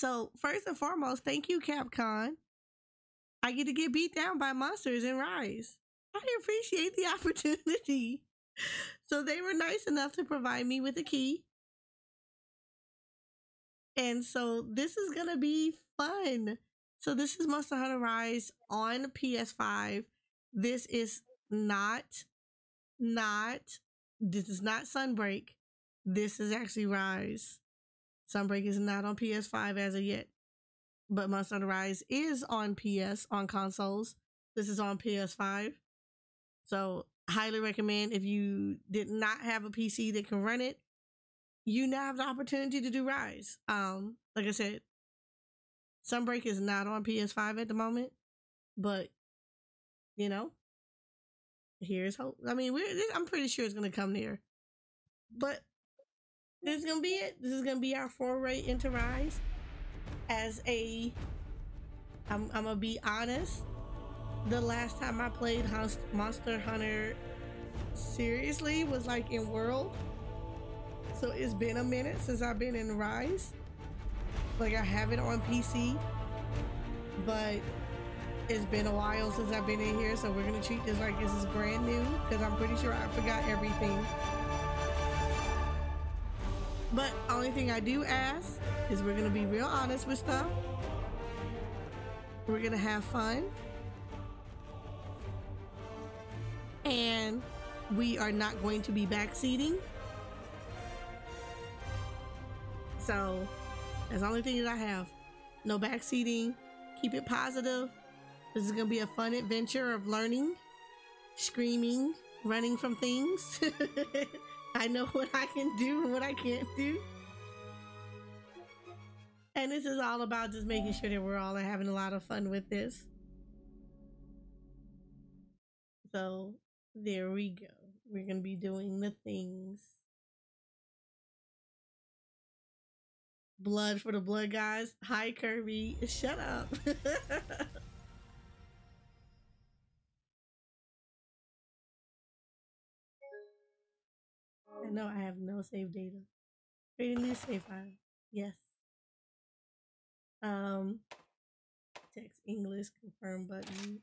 So first and foremost, thank you, Capcom. I get to get beat down by monsters and Rise. I appreciate the opportunity. So they were nice enough to provide me with a key. And so this is gonna be fun. So this is Monster Hunter Rise on PS5. This is not, not, this is not Sunbreak. This is actually Rise. Sunbreak is not on PS5 as of yet. But Monster Rise is on PS, on consoles. This is on PS5. So highly recommend if you did not have a PC that can run it, you now have the opportunity to do Rise. Um, like I said, Sunbreak is not on PS5 at the moment, but you know, here's hope. I mean, we're I'm pretty sure it's gonna come there, but this is gonna be it. This is gonna be our foray into Rise. As a, I'm I'm gonna be honest. The last time I played Monster Hunter seriously was like in World. So it's been a minute since I've been in Rise. Like I have it on PC, but it's been a while since I've been in here, so we're gonna treat this like this is brand new because I'm pretty sure I forgot everything. But only thing I do ask is we're gonna be real honest with stuff. We're gonna have fun. And we are not going to be backseating. So that's the only thing that I have. No backseating. Keep it positive. This is gonna be a fun adventure of learning, screaming, running from things. I know what I can do and what I can't do. And this is all about just making sure that we're all having a lot of fun with this. So there we go. We're going to be doing the things. Blood for the blood guys. Hi, Kirby. Shut up. Know I have no save data. Create a new save file. Yes. Um, text English confirm button.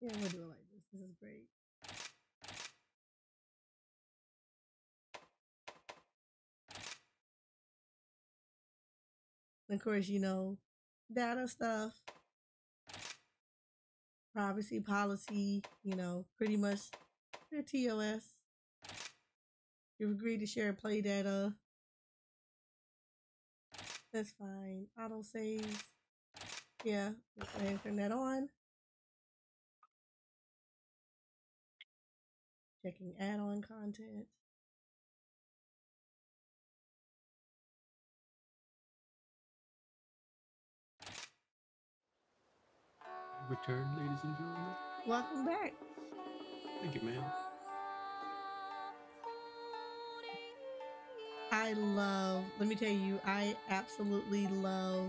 Yeah, we'll do it like this. This is great. of course, you know, data stuff, privacy policy, you know, pretty much your TOS. You've agreed to share play data. That's fine. Auto saves. Yeah, just go ahead and turn that on. Checking add-on content. Return, ladies and gentlemen. Welcome back. Thank you, man. I love, let me tell you, I absolutely love,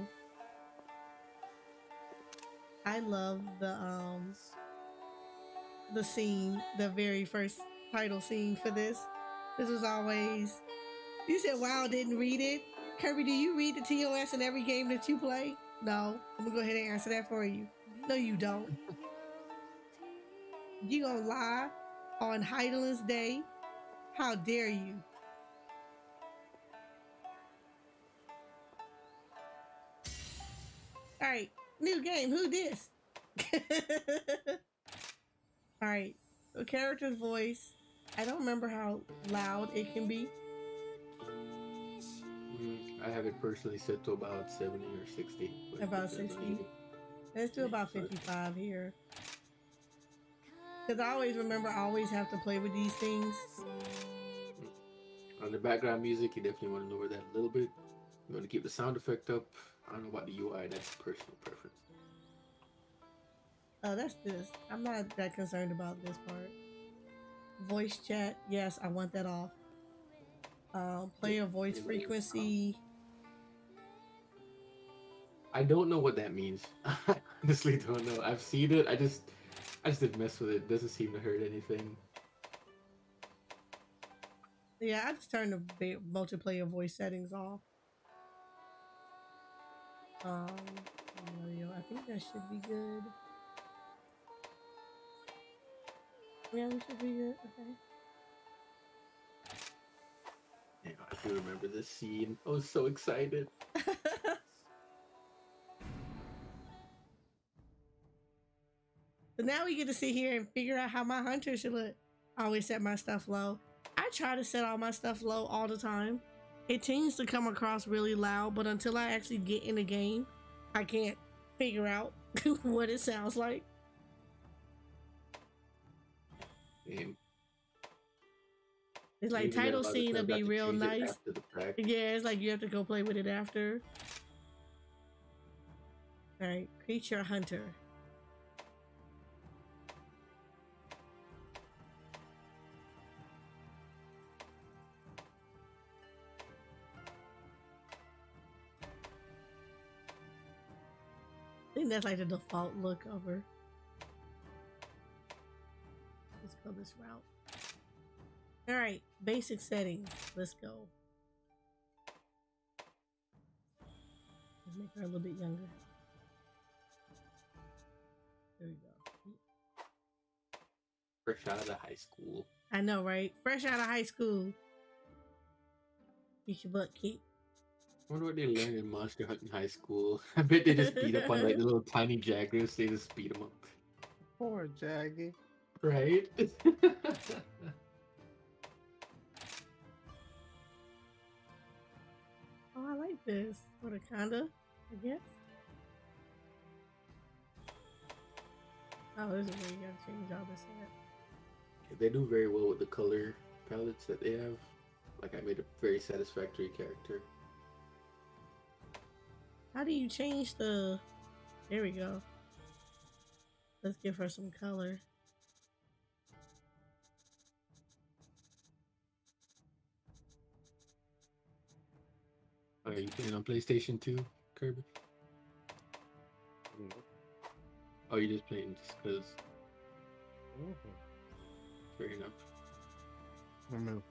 I love the, um, the scene, the very first title scene for this. This was always, you said WoW didn't read it. Kirby, do you read the TOS in every game that you play? No. I'm gonna go ahead and answer that for you. No, you don't. You gonna lie on Hydaelyn's Day? How dare you? All right, new game. Who this? All right, so character's voice. I don't remember how loud it can be. Mm, I have it personally set to about 70 or 60. About 60. Let's do about 55 here. Because I always remember I always have to play with these things. On the background music, you definitely want to lower that a little bit. You want to keep the sound effect up. I don't know about the UI, that's personal preference. Oh, that's this. I'm not that concerned about this part. Voice chat, yes, I want that off. Uh, player voice frequency. I don't know what that means. I honestly don't know. I've seen it. I just I just didn't mess with it. it. Doesn't seem to hurt anything. Yeah, I just turned the multiplayer voice settings off. Um, I think that should be good. Yeah, we should be good. Okay. Yeah, I do remember this scene. I was so excited. So now we get to sit here and figure out how my hunter should look. I always set my stuff low. I try to set all my stuff low all the time. It tends to come across really loud, but until I actually get in the game, I can't figure out what it sounds like. Damn. It's like Maybe title a lot of scene will be I have to real it nice. fact. Yeah, it's like you have to go play with it after. Alright, creature hunter. Think that's like the default look of her. Let's go this route. Alright, basic settings. Let's go. Let's make her a little bit younger. There we go. Fresh out of high school. I know, right? Fresh out of high school. Keep your butt keep. I wonder what they learned in Monster Hunting High School. I bet they just beat up on like the little tiny jaggers. They just beat them up. Poor Jaggi. Right? Oh, I like this. What a kinda, I guess. Oh, this is where you gotta change all this up. they do very well with the color palettes that they have. Like I made a very satisfactory character. How do you change the? There we go. Let's give her some color. Are you playing on PlayStation 2, Kirby? Oh, you just playing just because? Fair enough. I know.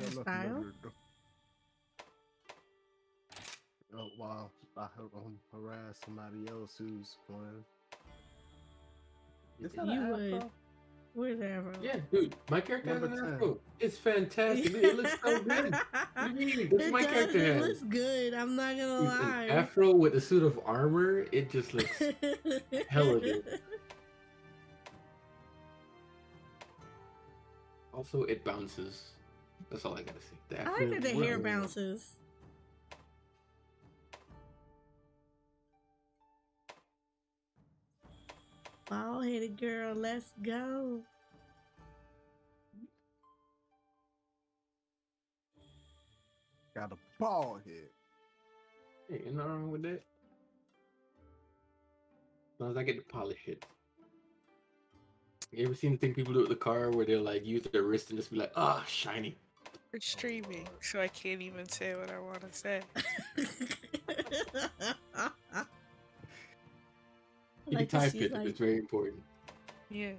Your Got nothing style? Better to do. Oh wow! I heard um, harass somebody else who's playing. Is that You an would. afro? Where's the? Yeah, dude, my character has Number an 10. afro. It's fantastic. It looks so good. What do you mean? That's it my does. character It has. looks good. I'm not gonna Dude, lie. Afro with a suit of armor, it just looks hella good. Also, it bounces. That's all I gotta say. The I afro like that the hair well- bounces. Bald headed girl, let's go. Got a ball head. Hey, ain't nothing wrong with that. As long as I get to polish it. You ever seen the thing people do with the car where they'll like use their wrist and just be like, ah, shiny. We're streaming, so I can't even say what I want to say. You like can type it. like- It's very important. Yeah.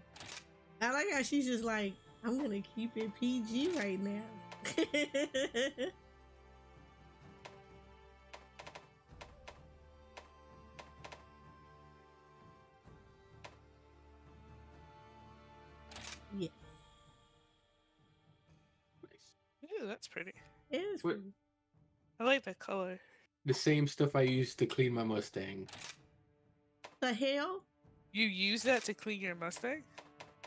I like how she's just like, I'm gonna keep it PG right now. yes, Nice. Ooh, that's pretty. it is. Pretty. I like the color. The same stuff I used to clean my Mustang. The hell? You use that to clean your Mustang?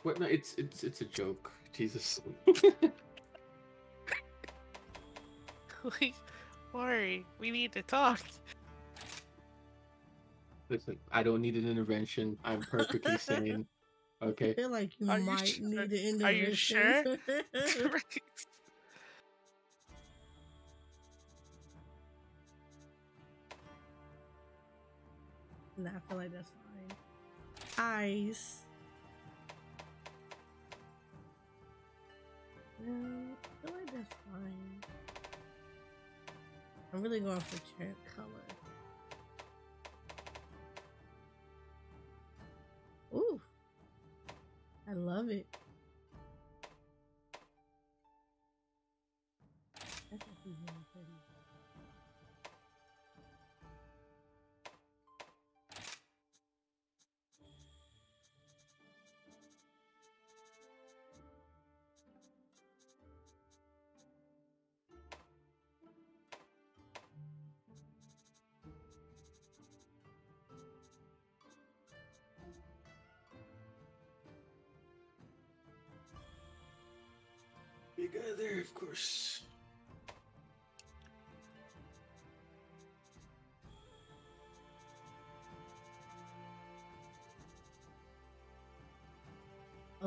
What? No, it's it's it's a joke. Jesus. like, worry, we need to talk. Listen, I don't need an intervention. I'm perfectly sane. Okay. I feel like you Are you might sure? need an intervention. Are you sure? nah, I feel like that's fine. Eyes. No, I feel like that's fine. I'm really going for trend color. Ooh. I love it.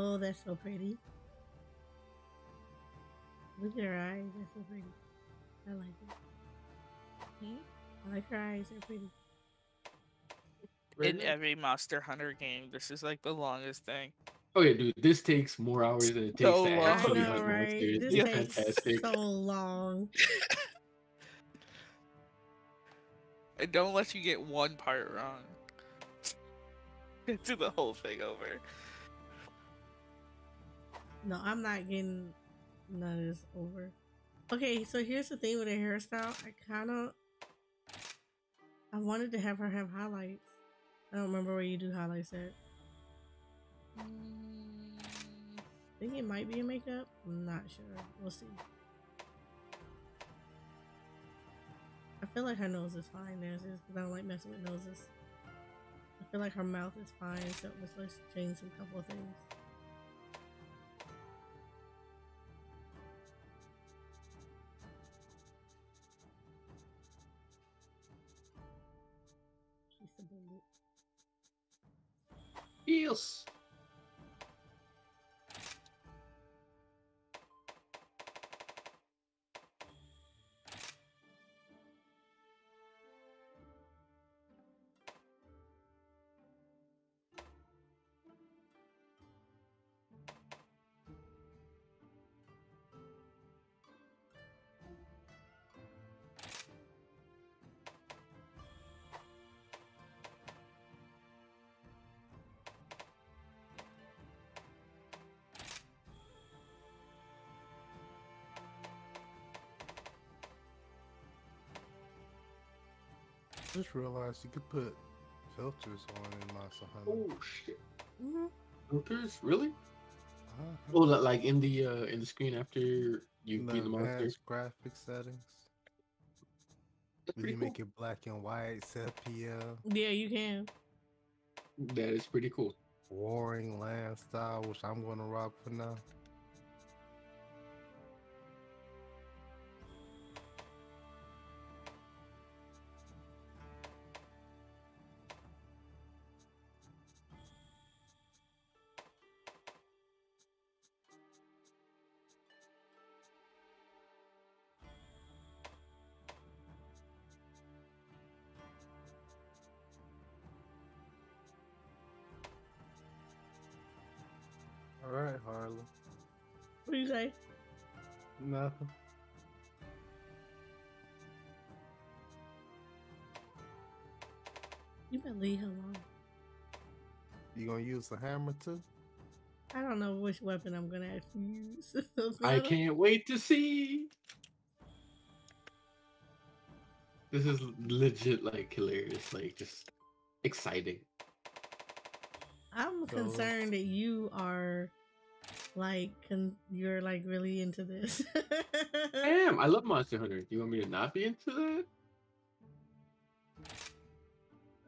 Oh, that's so pretty. Look at her eyes. That's so pretty. I like it. Hmm? I like her eyes. They're pretty. In every Monster Hunter game, this is like the longest thing. Oh yeah, dude, this takes more hours than it takes So to long. Actually know, hunt right? monsters. This It's takes fantastic. so long. And don't let you get one part wrong. Do the whole thing over. No, I'm not getting none of this over. Okay, so here's the thing with her hairstyle. I kind of, I wanted to have her have highlights. I don't remember where you do highlights at. I think it might be in makeup. I'm not sure. We'll see. I feel like her nose is fine. There's this I don't like messing with noses. I feel like her mouth is fine. So let's, let's change some couple of things. Yes. Just realized you could put filters on in my Hunter. Oh shit. hmm Filters? Really? Uh-huh. Oh, like in the uh in the screen after you In beat the monster. advanced graphic settings. That's Will pretty you cool. make it black and white, sepia, Yeah, you can. That is pretty cool. warring land style, which I'm gonna rock for now. Leave him alone. You gonna use the hammer too? I don't know which weapon I'm gonna actually use. I can't wait to see. This is legit like hilarious, like just exciting. I'm So- concerned that you are like con- you're like really into this. I am. I love Monster Hunter. Do you want me to not be into that?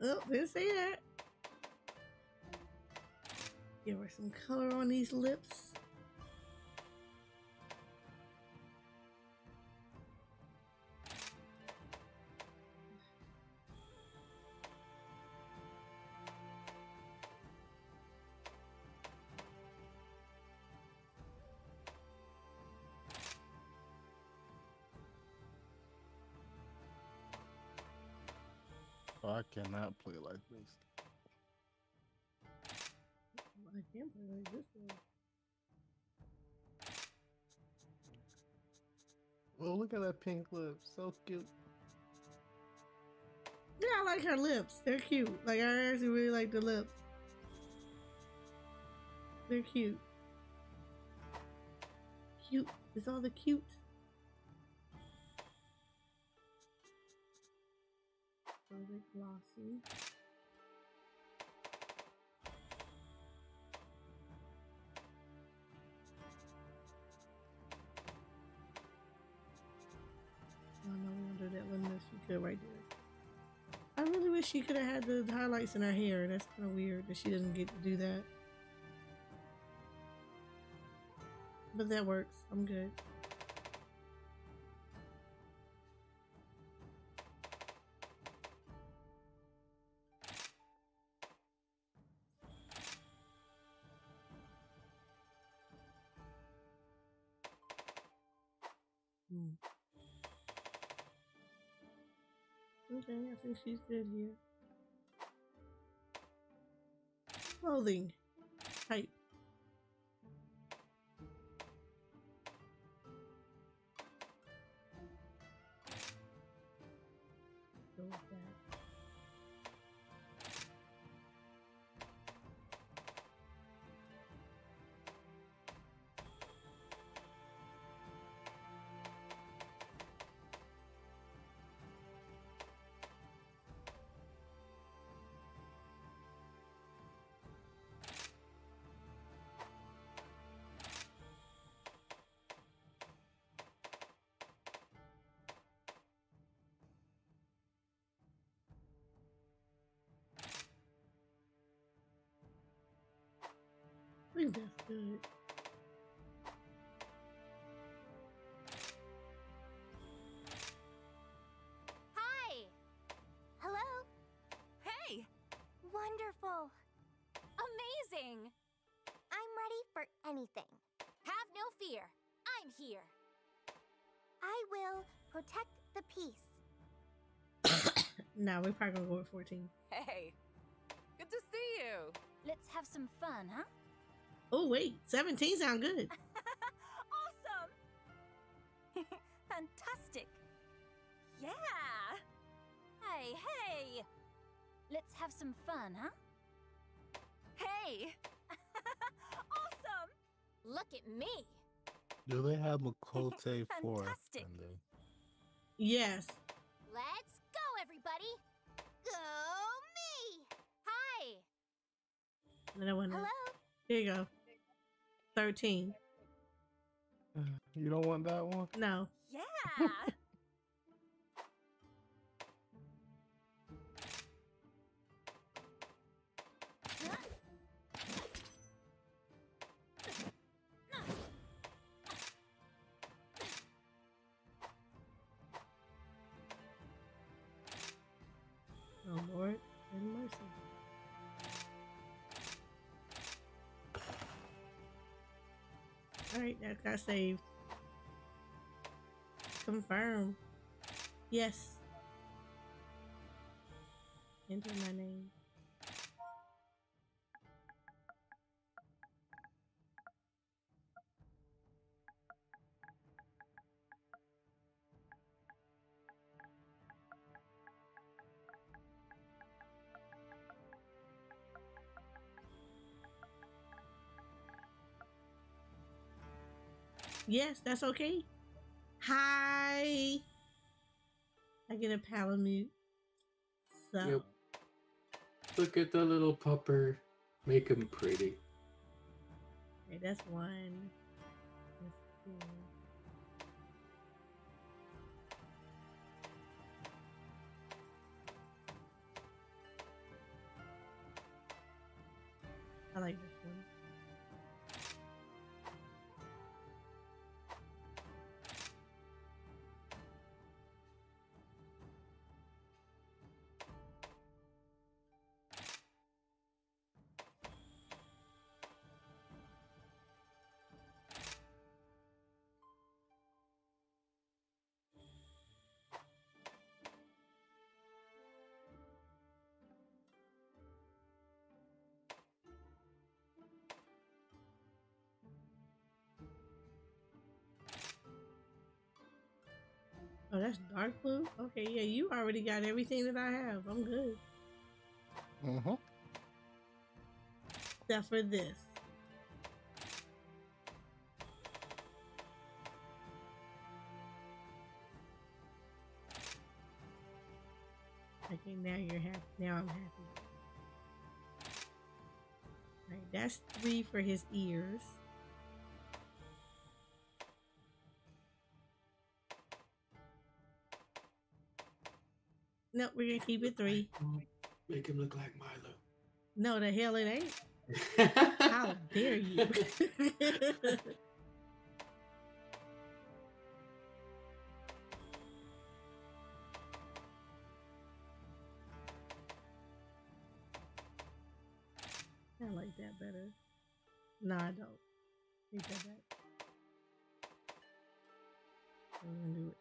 Oh, didn't that. Give her some color on these lips. Cannot play like this. I can't play like this one. Oh, look at that pink lip, so cute. Yeah, I like her lips. They're cute. Like I actually really like the lips. They're cute. Cute. It's all the cute. Further glossy. Oh no, do that one. She could right there. I really wish she could have had the highlights in her hair. That's kind of weird that she doesn't get to do that. But that works. I'm good. Think she's good here. Clothing. Type. Good. Hi! Hello? Hey! Wonderful! Amazing! I'm ready for anything. Have no fear. I'm here. I will protect the peace. Nah, we're probably gonna go with 14. Hey, good to see you. Let's have some fun, huh? Oh wait, 17 sound good. awesome! Fantastic! Yeah! Hey, hey! Let's have some fun, huh? Hey! awesome! Look at me! Do they have Makote for Fantastic. Yes. Let's go, everybody! Go me! Hi! And I went Hello? Here you go. 13. You don't want that one? No. Oh got saved. Confirm. Yes. Enter my name. Yes, that's okay. Hi. I get a palamute. So Yep. Look at the little pupper. Make him pretty. okay, that's one. That's two. I like this one. That's dark blue? Okay, yeah, you already got everything that I have. I'm good. Mm-hmm. Except for this. Okay, now you're happy. Now I'm happy. Alright, that's three for his ears. Nope, we're gonna keep it three. Make him look like Milo. No, the hell it ain't. How dare you? I like that better. No, I don't. Take that back. I'm gonna do it.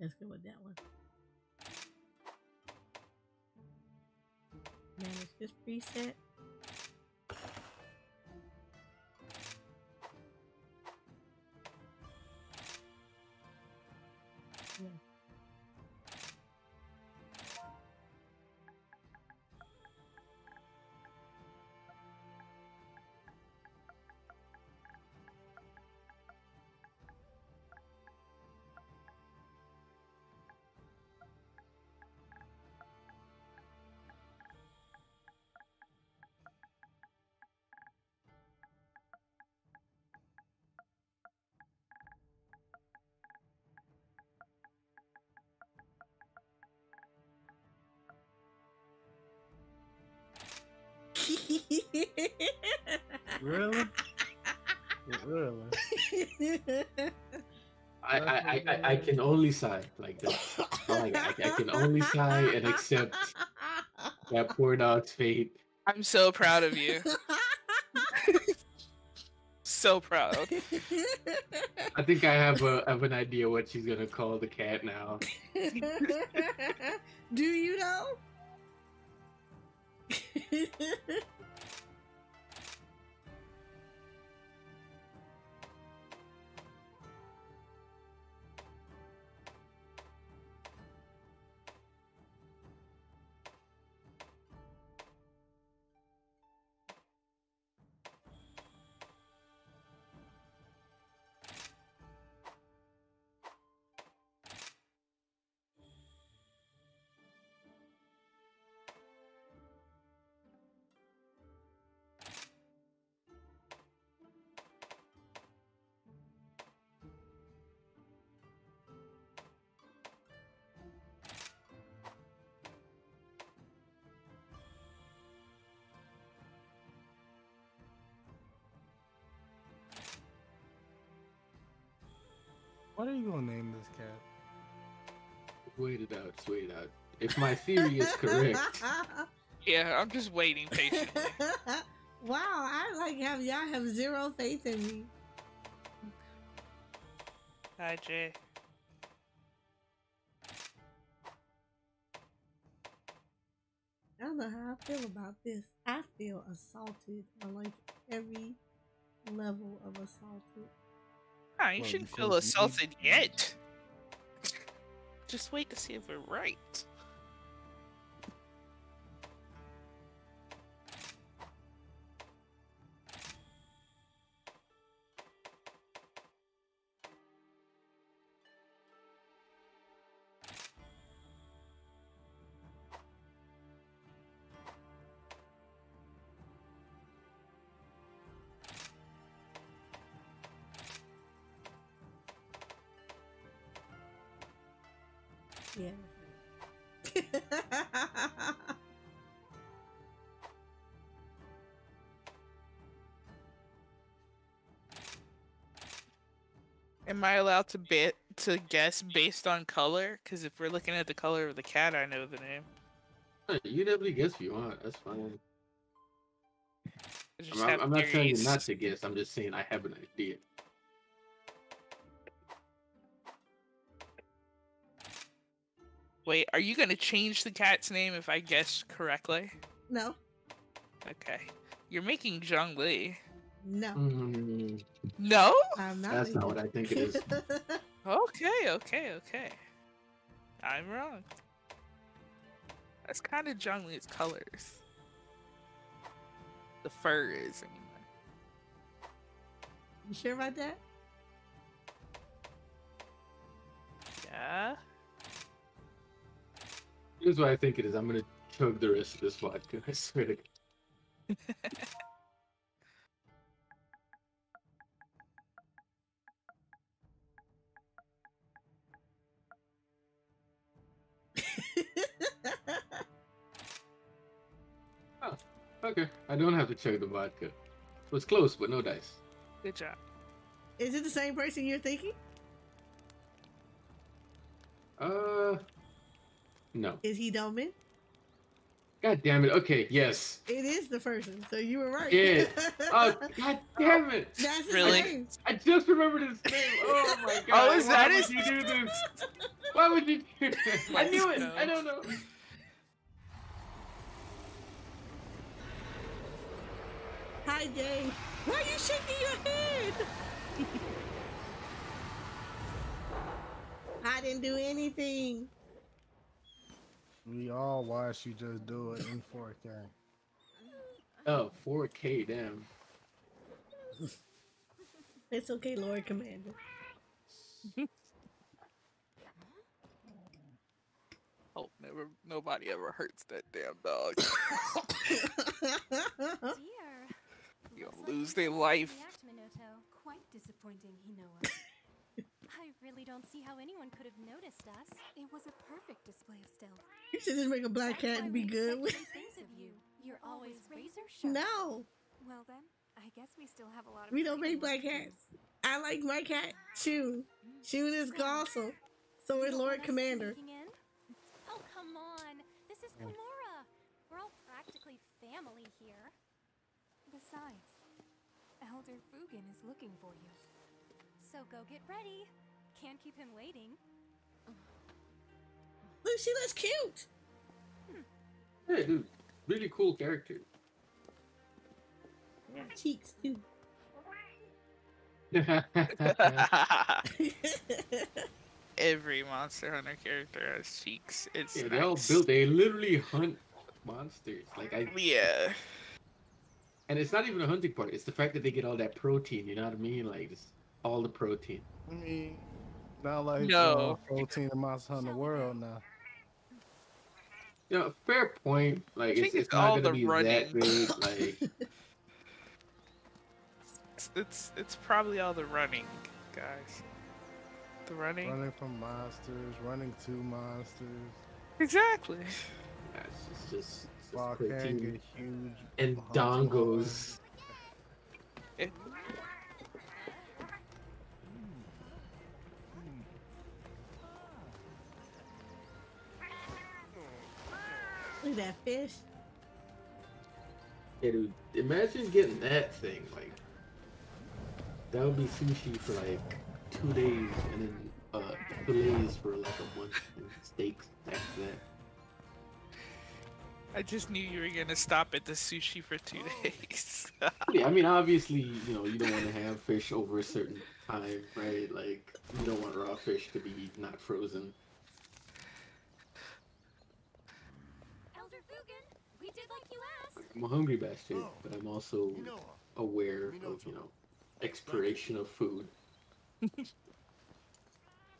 Let's go with that one. Manage this preset. Really? really? I, I, I, I, I can only sigh like that. Like, oh I, I can only sigh and accept that poor dog's fate. I'm so proud of you. so proud. I think I have a have an idea what she's gonna call the cat now. Do you know? What are you gonna name this cat? Wait it out, just wait it out. If my theory is correct, Yeah, I'm just waiting patiently. wow, I like have y'all have zero faith in me. Hi, Jay. I don't know how I feel about this. I feel assaulted on like every level of assaulted. Nah, you Well, shouldn't feel assaulted yet. Just wait to see if we're right. Am I allowed to bit to guess based on color? Because if we're looking at the color of the cat, I know the name. You can definitely guess if you want. That's fine. I just I'm, I'm- I'm not telling you not to guess. I'm just saying I have an idea. Wait, are you gonna change the cat's name if I guess correctly? No, Okay. You're making Zhongli. No, Mm, No? I'm not. That's not what I think it is. Okay, okay, okay. I'm wrong. That's kind of Zhongli's colors. The fur is, anyway. you sure about that? Yeah. Here's what I think it is. I'm gonna chug the rest of this vodka. I swear to God. Okay, I don't have to check the vodka. It was close, but no dice. Good job. Is it the same person you're thinking? Uh, no. Is he Domin? God damn it. Okay, yes. It is the person, so you were right. Yeah. Oh, god damn it. That's his Really? name. I just remembered his name. Oh my god. Oh, is Why that would his- you do this? Why would you do this? I knew it. I don't know. Hi, Dave. Why are you shaking your head? I didn't do anything. We all watched you just do it in 4K. Oh, 4K, damn. It's okay, Lord Commander. Oh, never. Nobody ever hurts that damn dog. Dear. You'll lose their life. Quite disappointing, Hinoa. I really don't see how anyone could have noticed us. it was a perfect display of stealth. you should just make a black That's cat and be good. expect great things of you. You're always razor sharp. no, Well then, I guess we still have a lot of. we don't make black left cats. I like my cat, Shun. Shun is awesome. So is Lord Commander. Oh, come on. This is Kimura. We're all practically family here. Besides, Elder Fugen is looking for you. So go get ready. Can't keep him waiting. Lucy, she looks cute. Hey, dude. Really cool character. Cheeks too. Every Monster Hunter character has cheeks. It's yeah, they all nice. built. They literally hunt monsters. Like I, Yeah. And it's not even a hunting part. It's the fact that they get all that protein. You know what I mean? Like just all the protein. I mean, not like No. uh, protein in Monster Hunter World now. You know, fair point. Like I it's, it's it's not gonna the be running. that big. Like It's, it's it's probably all the running, guys. The running. Running from monsters, running to monsters. Exactly. yeah, it's just, it's just, it's just While can protein and dangos. It- Look at that fish. Yeah, dude. Imagine getting that thing. Like that would be sushi for like two days, and then uh fillets for like a month, and steaks after that. I just knew you were gonna stop at the sushi for two oh. days. Yeah, I mean, obviously, you know, you don't want to have fish over a certain time, right? Like, you don't want raw fish to be not frozen. Elder Fugen, we did like you asked. I'm a hungry bastard, oh. but I'm also aware of, you know, expiration of food.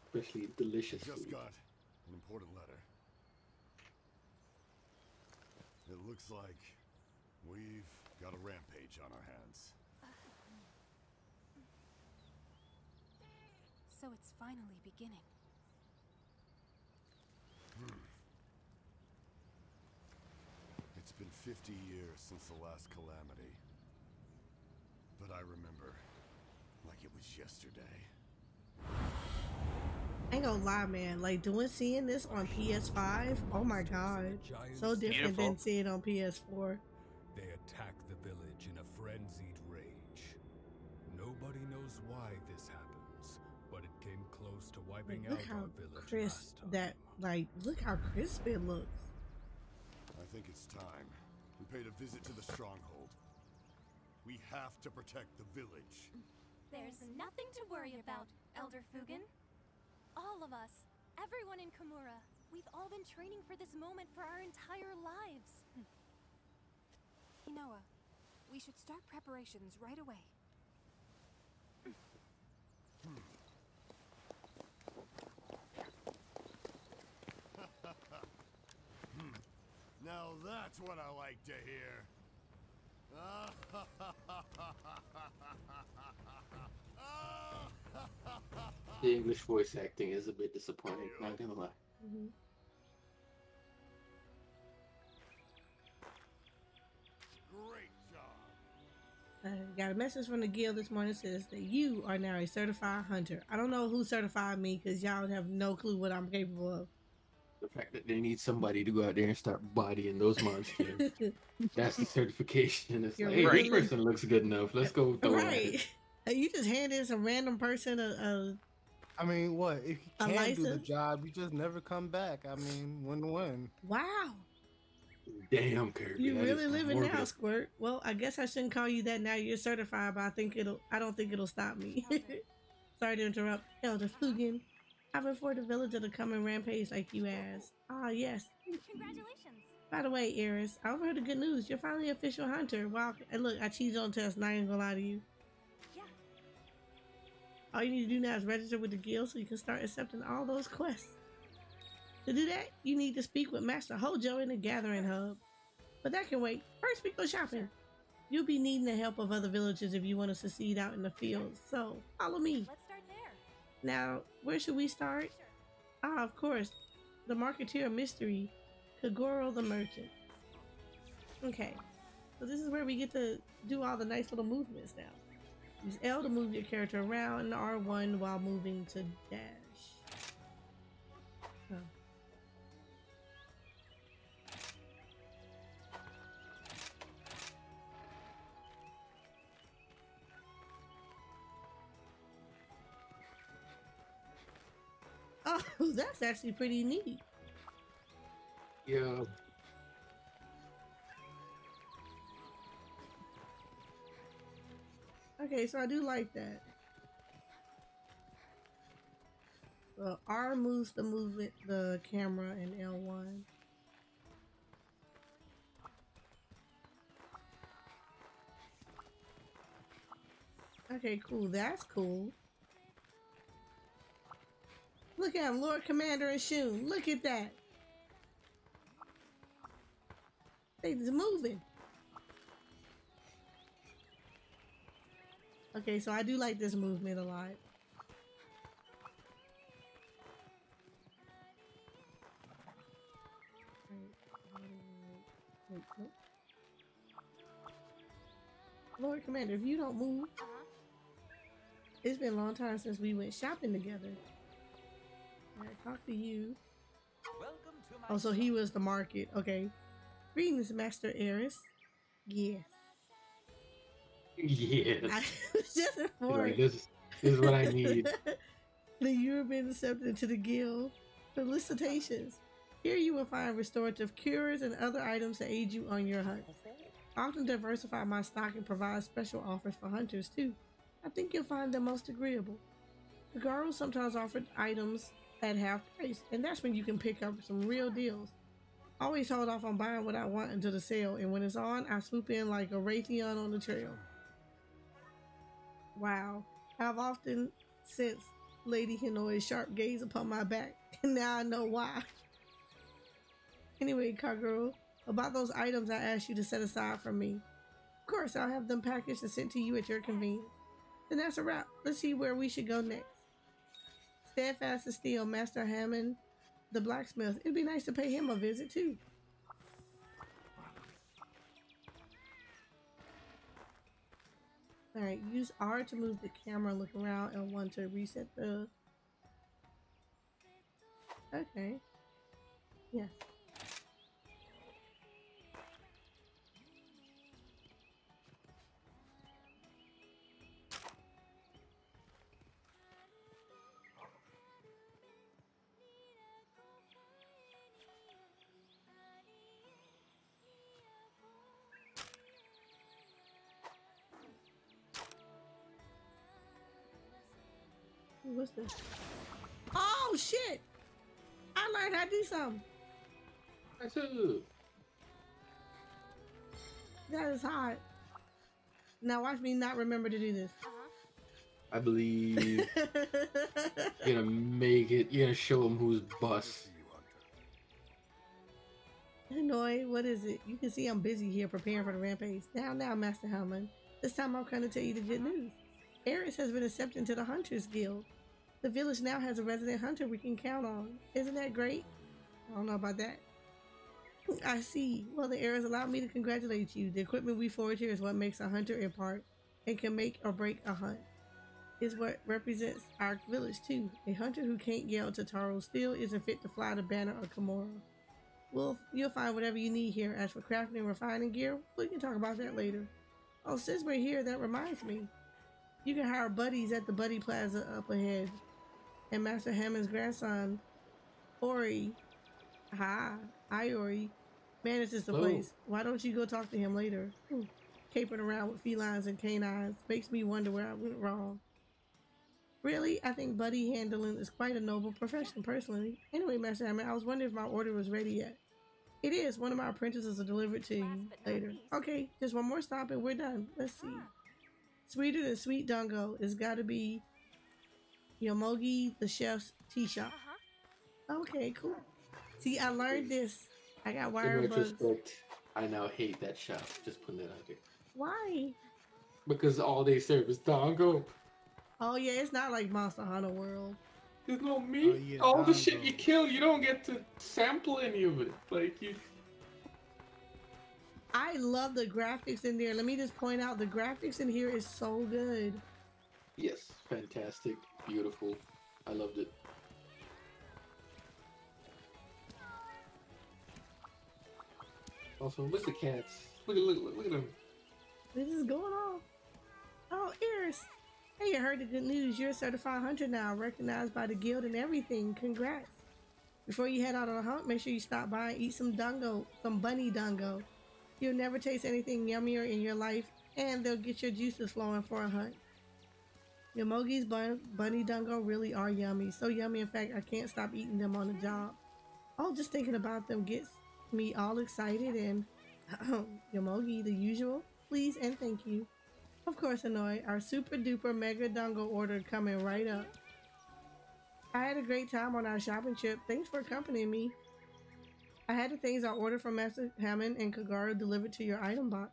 Especially delicious Just food. got an important letter. It looks like we've got a rampage on our hands. So it's finally beginning. Hmm. It's been 50 years since the last calamity. But I remember like it was yesterday. Ain't gonna lie, man. Like doing seeing this on PS5, oh my god, so different Beautiful. than seeing it on PS4. They attack the village in a frenzied rage. Nobody knows why this happens, but it came close to wiping Like, look out our village crisp last time. that, like, look how crisp it looks. I think it's time. We paid a visit to the stronghold. We have to protect the village. There's nothing to worry about, Elder Fugen. All of us, everyone in Kamura, we've all been training for this moment for our entire lives. Hmm. Hinoa, we should start preparations right away. Hmm. Now that's what I like to hear. The English voice acting is a bit disappointing, not gonna lie. Mhm. Great job. I got a message from the guild this morning says that you are now a certified hunter. I don't know who certified me because y'all have no clue what I'm capable of. The fact that they need somebody to go out there and start bodying those monsters. That's the certification. It's You're like, hey, right. this person looks good enough. Let's go throw it at right. it. You just handed some random person a, a I mean, what if you A can do the job? You just never come back. I mean, win-win. wow. Damn, Kirby. You that is really living now, morbid. Squirt. Well, I guess I shouldn't call you that now. You're certified, but I think it'll. I don't think it'll stop me. Sorry to interrupt, Elder Fugen. I've informed the villager to come and rampage like you asked. Ah, yes. Congratulations. By the way, Eris, I overheard the good news. You're finally official hunter. Wow. And look, I cheated on test. And I ain't gonna lie to you. All you need to do now is register with the guild so you can start accepting all those quests. To do that, you need to speak with Master Hojo in the Gathering Hub. But that can wait. First, we go shopping. You'll be needing the help of other villagers if you want to succeed out in the fields. So, follow me. Let's start there. Now, where should we start? Sure. Ah, of course. The Marketeer Mystery, Kagero the Merchant. Okay, so this is where we get to do all the nice little movements now. Use L to move your character around and R1 while moving to dash. Oh. Oh, that's actually pretty neat. Yeah. Okay, so I do like that. Well, R moves the movement, the camera, and L1. Okay, cool. That's cool. Look at him, Lord Commander and Shun. Look at that. Just moving. Okay, so I do like this movement a lot. Lord Commander, if you don't move, it's been a long time since we went shopping together. Alright, talk to you. Oh, so he was the market. Okay. Greetings, Master Eris. Yes. Yes. Just Like, this, this is what I need. the you have been accepted into the guild. Felicitations. Here you will find restorative cures and other items to aid you on your hunt. I often diversify my stock and provide special offers for hunters too. I think you'll find them most agreeable. The girls sometimes offer items at half price, and that's when you can pick up some real deals. Always hold off on buying what I want until the sale, and when it's on, I swoop in like a Rathian on the trail. Wow. I've often sensed Lady Hinoa's sharp gaze upon my back, and now I know why. Anyway, Kagero, about those items I asked you to set aside for me. Of course, I'll have them packaged and sent to you at your convenience. Then that's a wrap. Let's see where we should go next. Steadfast as steel, Master Hamon, the blacksmith. It'd be nice to pay him a visit too. Alright, use R to move the camera, look around, and 1 to reset the... Okay. Yes. This? Oh shit! I learned how to do something. That's it. That is hot. Now watch me not remember to do this. I believe you're gonna make it. You're gonna show him who's boss. Hinoa, what is it? You can see I'm busy here preparing for the rampage. Now, now, Master Hellman. This time I'm going to tell you the good news. Eris has been accepted into the Hunters Guild. The village now has a resident hunter we can count on. Isn't that great? I don't know about that. I see. Well, the Eris allowed me to congratulate you. The equipment we forge here is what makes a hunter in part and can make or break a hunt. Is what represents our village too. A hunter who can't yell to Taro still isn't fit to fly the banner of Kamura. Well, you'll find whatever you need here. As for crafting and refining gear, we can talk about that later. Oh, since we're here, that reminds me. You can hire buddies at the Buddy Plaza up ahead. And Master Hamon's grandson, Iori, hi, hi Ori, manages the Hello. place. Why don't you go talk to him later? Hmm. Capering around with felines and canines makes me wonder where I went wrong. Really, I think buddy handling is quite a noble profession, personally. Anyway, Master Hammond, I was wondering if my order was ready yet. It is. One of my apprentices will deliver it to you Last but not later. least. Okay, just one more stop and we're done. Let's see. Sweeter than sweet dango is got to be Yomogi, the chef's tea shop. Uh-huh. Okay, cool. See, I learned this. I got In wire bugs. retrospect, I now hate that shop. Just putting that out there Why? because all they serve is dango. Oh yeah, it's not like Monster Hunter World. There's no meat. Oh, yeah, all the shit you kill, you don't get to sample any of it. Like you. I love the graphics in there. Let me just point out the graphics in here is so good. Yes, fantastic, beautiful. I loved it. Also, look at the cats. Look at look look, look at them. This is going on. Oh, Iris. Hey, I heard the good news. You're a certified hunter now, recognized by the guild and everything. Congrats. Before you head out on a hunt, make sure you stop by and eat some dango, some bunny dango. You'll never taste anything yummier in your life, and they'll get your juices flowing for a hunt. Yomogi's bun- bunny dango really are yummy. So yummy, in fact, I can't stop eating them on the job. Oh, just thinking about them gets me all excited and Yomogi, the usual. Please and thank you. Of course, Hinoa, our super duper mega dango order coming right up. I had a great time on our shopping trip. Thanks for accompanying me. I had the things I ordered from Master Hamon and Kagero delivered to your item box.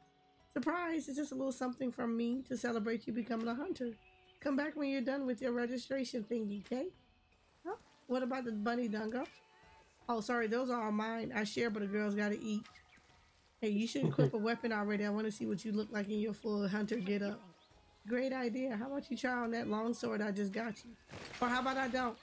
Surprise! It's just a little something from me to celebrate you becoming a hunter. Come back when you're done with your registration thingy, okay? Huh? What about the bunny dango? Oh, sorry, those are all mine. I share, but the girls gotta eat. Hey, you should equip a weapon already. I want to see what you look like in your full hunter get up. Great idea. How about you try on that long sword I just got you? Or how about I don't?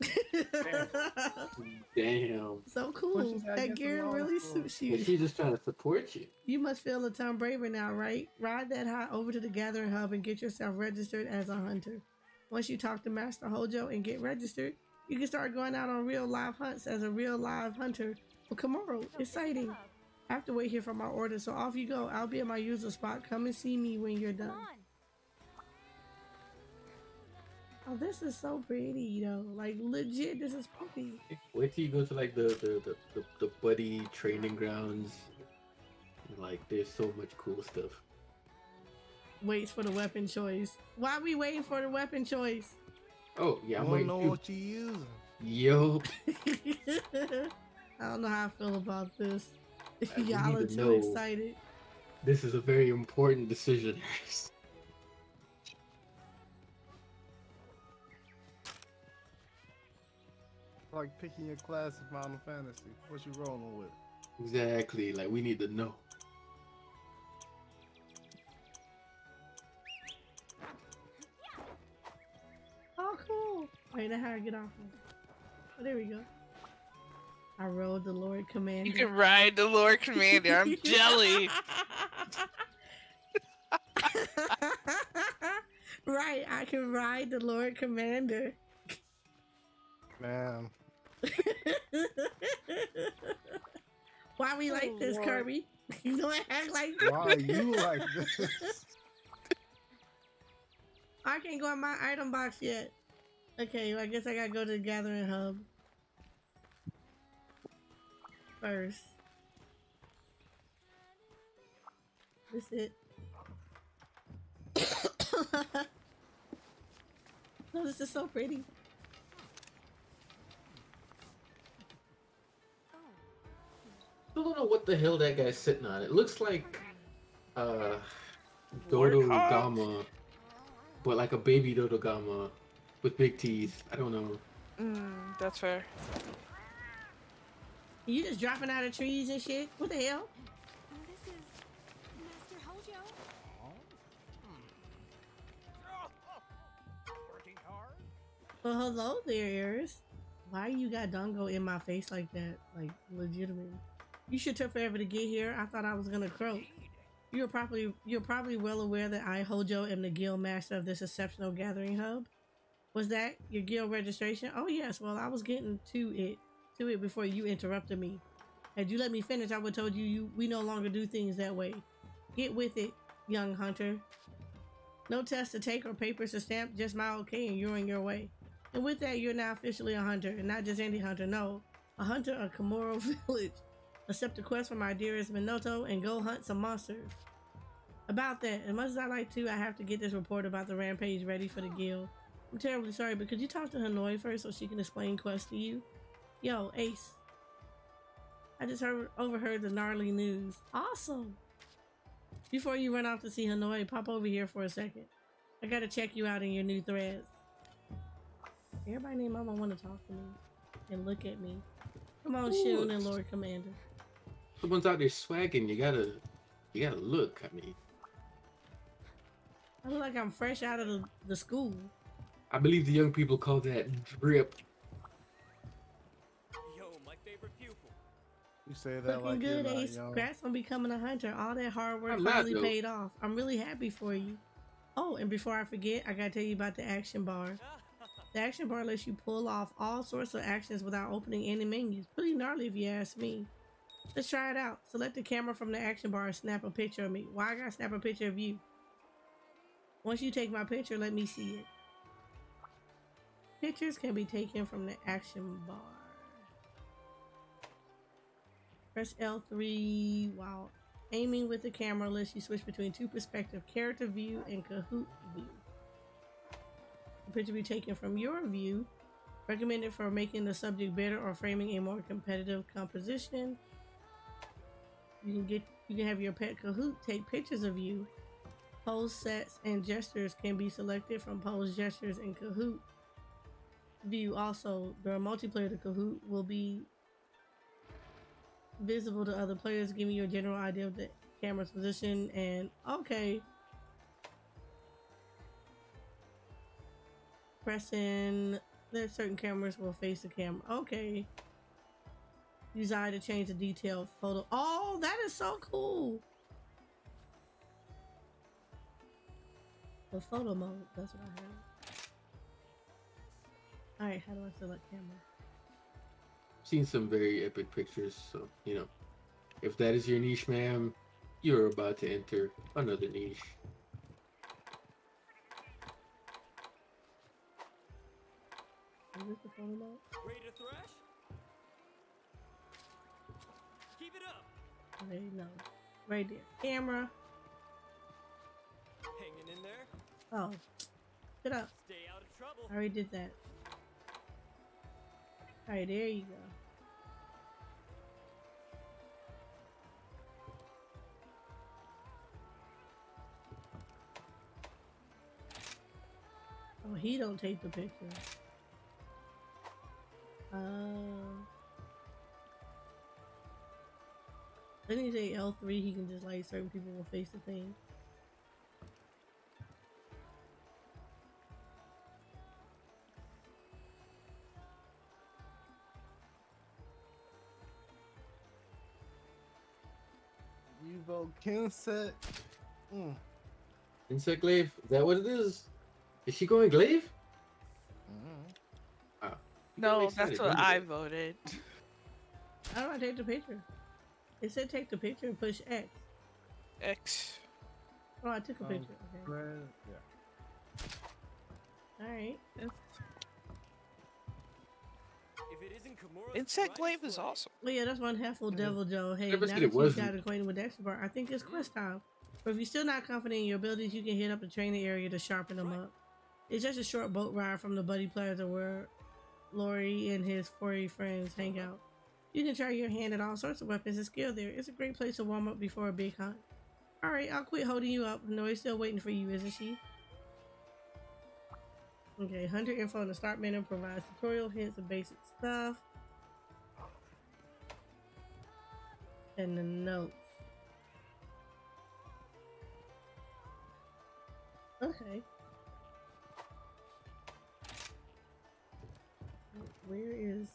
Damn. so cool. That against gear really suits you. she's just trying to support you. You must feel a ton braver now, right? Ride that high over to the gathering hub and get yourself registered as a hunter. Once you talk to Master Hojo and get registered, you can start going out on real live hunts as a real live hunter for Kamura. Exciting. I have to wait here for my order, so off you go. I'll be at my user spot. Come and see me when you're Come done. Oh, this is so pretty, though. Like, legit, this is pretty. Wait till you go to like the the the, the, the buddy training grounds. Like, there's so much cool stuff. Waits for the weapon choice. Why are we waiting for the weapon choice? Oh yeah, I'm I waiting. know too. what you using. Yo, I don't know how I feel about this. Y'all are to too know. excited. this is a very important decision. Like picking your class in Final Fantasy. What you rolling with? exactly. Like we need to know. Oh, cool. Wait, now how to get off. Oh, there we go. I rode the Lord Commander. You can ride the Lord Commander. I'm jelly. right, I can ride the Lord Commander. Man, Why we like Oh, this, Lord. Kirby? You don't act like why you like this? I can't go in my item box yet. Okay, well, I guess I gotta go to the gathering hub first. This it. no, this is so pretty. I don't know what the hell that guy's sitting on. It looks like uh Dodogama, but like a baby Dodogama with big teeth. I don't know. Mm, that's fair. You just dropping out of trees and shit. What the hell? This is Master Hojo. Well, hello there, Eris. Why you got Dango in my face like that? Like, legitimately. You should took forever to get here. I thought I was gonna croak. You're probably you're probably well aware that I, Hojo, am the guild master of this exceptional gathering hub. Was that your guild registration? Oh yes. Well, I was getting to it to it before you interrupted me. Had you let me finish, I would have told you you we no longer do things that way. Get with it, young hunter. No test to take or papers to stamp, just my okay and you're on your way. And with that, you're now officially a hunter, and not just any hunter, no. A hunter of Kamura Village. Accept a quest from our dearest Minoto and go hunt some monsters. About that, as much as I like to, I have to get this report about the rampage ready for the guild. I'm terribly sorry, but could you talk to Hinoa first so she can explain quest to you? Yo, Ace. I just heard overheard the gnarly news. Awesome. Before you run off to see Hinoa, pop over here for a second. I gotta check you out in your new threads. Everybody named Mama want to talk to me and look at me. Come on. Shun and Lord Commander. Someone's out there swagging. You gotta, you gotta look. I mean, I look like I'm fresh out of the, the school. I believe the young people call that drip. Yo, my favorite pupil. You say that Looking like good, you're not Ace. young. Congrats on becoming a hunter. All that hard work I'm finally paid off. I'm really happy for you. Oh, and before I forget, I gotta tell you about the action bar. The action bar lets you pull off all sorts of actions without opening any menus. Pretty gnarly if you ask me. Let's try it out. Select the camera from the action bar and snap a picture of me. Why I gotta snap a picture of you? Once you take my picture, let me see it. Pictures can be taken from the action bar. Press L3 while aiming with the camera lets you switch between two perspective character view and Cohoot view. The picture be taken from your view. Recommended for making the subject better or framing a more competitive composition. You can get you can have your pet Cohoot take pictures of you. Pose sets and gestures can be selected from pose gestures in Cohoot view. Also, the multiplayer to Cohoot will be visible to other players, giving you a general idea of the camera's position. And okay, pressing that certain cameras will face the camera. Okay, desire to change the detailed photo. Oh, that is so cool. The photo mode. That's what I heard. All right, how do I select camera? Seen some very epic pictures, so you know, if that is your niche, ma'am, you're about to enter another niche. Is this the photo mode? Ready to thrash? Okay, no. Right there. Camera. Hanging in there. Oh. Shut up. Stay out of trouble. I already did that. Alright, there you go. Oh, he don't take the picture. Um. Then think say L3 he can just like certain people will face the pain. You vote Kinset. Mm. Insect glaive? Is that what it is? Is she going glaive? Mm oh. No, that's what I voted. How do I take the picture? It said take the picture and push X. X. Oh, I took a Um, picture. Okay. Red, yeah. All right. If it isn't Kamura's Insect glaive is awesome. Well, yeah, that's one half helpful Devil Joe. Hey, Never now said that it you wasn't. got acquainted with the extra part, I think it's quest time. But if you're still not confident in your abilities, you can hit up the training area to sharpen them up. It's just a short boat ride from the Buddy Plaza where Iori and his furry friends hang out. You can try your hand at all sorts of weapons and skill there. It's a great place to warm up before a big hunt. Alright, I'll quit holding you up. Noi's still waiting for you, isn't she? Okay, Hunter info in the start menu provides tutorial hints and basic stuff. And the notes. Okay. Where is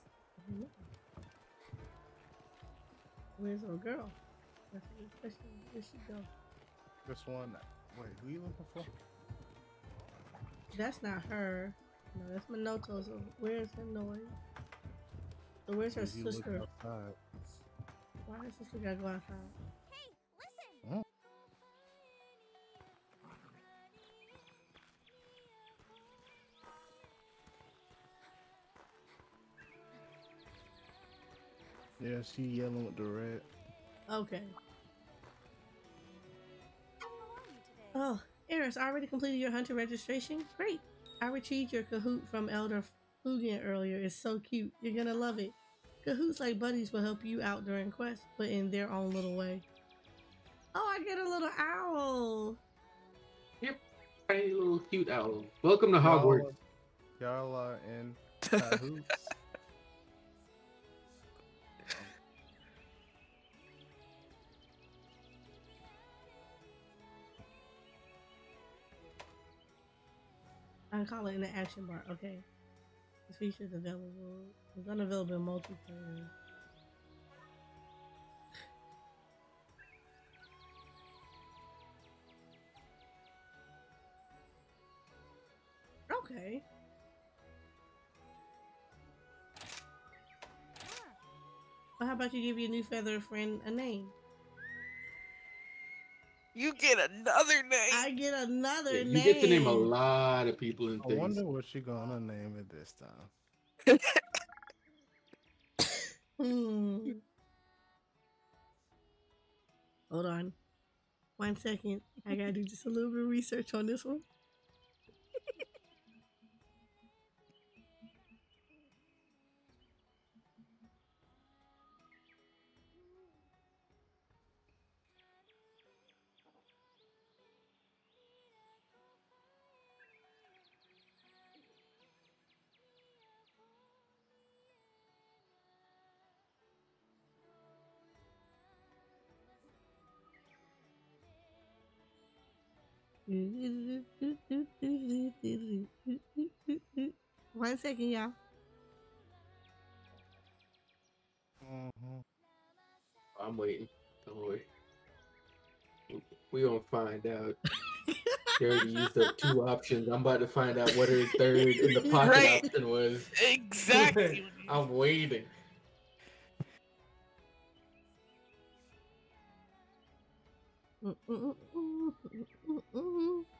Where's our girl? That's a good question. Where'd she go? This one. Wait, who you looking for? That's not her. No, that's Minoto. So where's her noise? So where's her If you look sister? Why her sister gotta go outside? Yeah, she yelling with the red. Okay. Oh, Eris, already completed your hunter registration? Great. I retrieved your Cohoot from Elder Fugen earlier. It's so cute. You're gonna love it. Cohoots like buddies will help you out during quests, but in their own little way. Oh, I get a little owl. Yep, tiny little cute owl. Welcome to Hogwarts. Y'all are in cahoots. I call it in the action bar. Okay. This feature is available. It's unavailable in multiplayer. Okay. Well, how about you give your new feather friend a name? You get another name. I get another Yeah, you name. get to name a lot of people and I things. I wonder what she gonna name it this time. Hmm. Hold on. One second. I gotta do just a little bit of research on this one. One second, y'all. Mhm. I'm waiting. Don't worry. We gonna find out. She already used up two options. I'm about to find out what her third in the pocket Right. option was. Exactly. I'm waiting. Okay.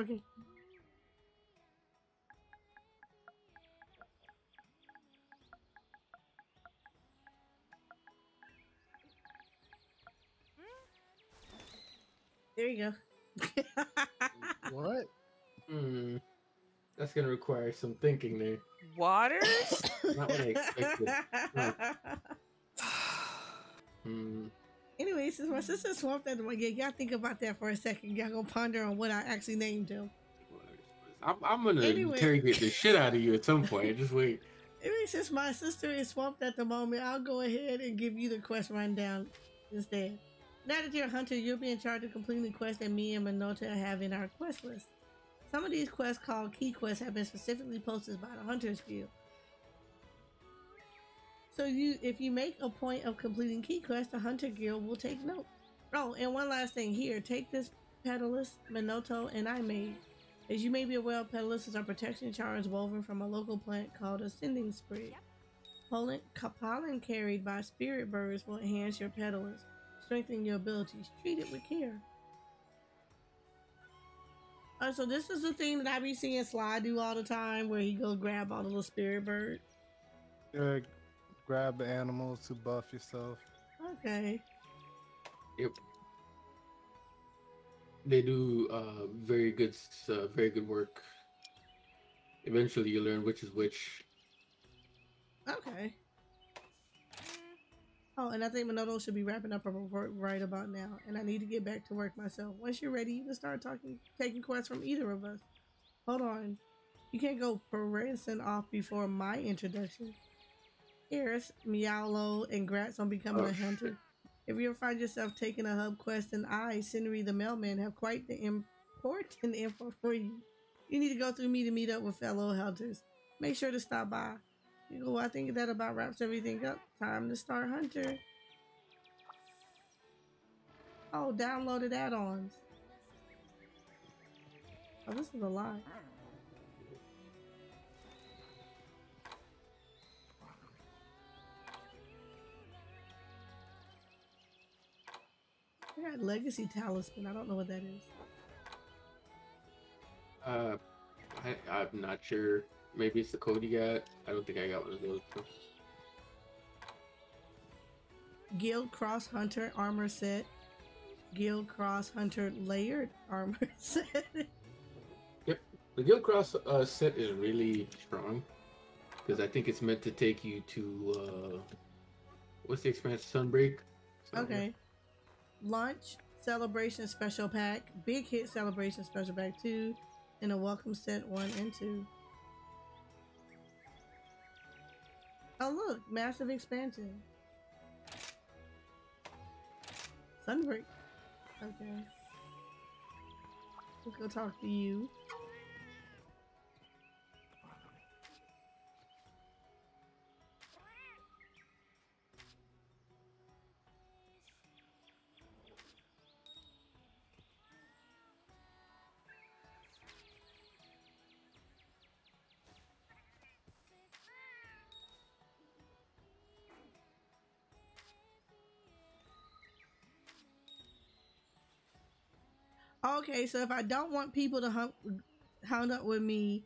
Okay. There you go. what? Hmm. That's gonna require some thinking there. Waters? Not what I expected. Hmm anyway, since my sister swamped at my gig, y'all think about that for a second. Y'all gonna ponder on what I actually named him. I'm, I'm gonna Anyway. interrogate the shit out of you at some point. Just wait. Anyway, since my sister is swamped at the moment, I'll go ahead and give you the quest rundown instead. Now that you're a hunter, you'll be in charge of completing the quests that me and Minoto have in our quest list. Some of these quests called key quests have been specifically posted by the Hunters Guild. So you if you make a point of completing key quests, the Hunter Guild will take note. Oh, and one last thing here, take this Petalace, Minoto, and I made. As you may be aware, Petalace are protection charms woven from a local plant called Ascending Sprig. Pollen, pollen carried by spirit birds will enhance your Petalace, strengthen your abilities. Treat it with care. Uh, so this is the thing that I be seeing Sly do all the time, where he go grab all the little spirit birds. Uh, grab the animals to buff yourself. Okay. Yep. They do uh, very good, uh, very good work. Eventually, you learn which is which. Okay. Oh, and I think Minoto should be wrapping up her report right about now, and I need to get back to work myself. Once you're ready, you can start talking, taking quests from either of us. Hold on, you can't go prancing off before my introduction. Eris, Meowlo, and Grats on becoming Oh, a hunter. If you ever find yourself taking a hub quest, and I, Senri the Mailman, have quite the important info for you. You need to go through me to meet up with fellow hunters. Make sure to stop by. You know, I think that about wraps everything up. Time to start Hunter. Oh, downloaded add-ons. Oh, this is a lot. I got Legacy Talisman. I don't know what that is. Uh, I, I'm not sure. Maybe it's the code you got. I don't think I got one of those. Guild Cross Hunter armor set. Guild Cross Hunter layered armor set. Yep. The Guild Cross uh, set is really strong because I think it's meant to take you to uh, what's the expansion? Sunbreak. Somewhere. Okay. Lunch celebration special pack, big hit celebration special pack two, and a welcome set one and two. Oh look, massive expansion. Sunbreak. Okay. Let's go talk to you. Okay, so if I don't want people to hunt, hound up with me,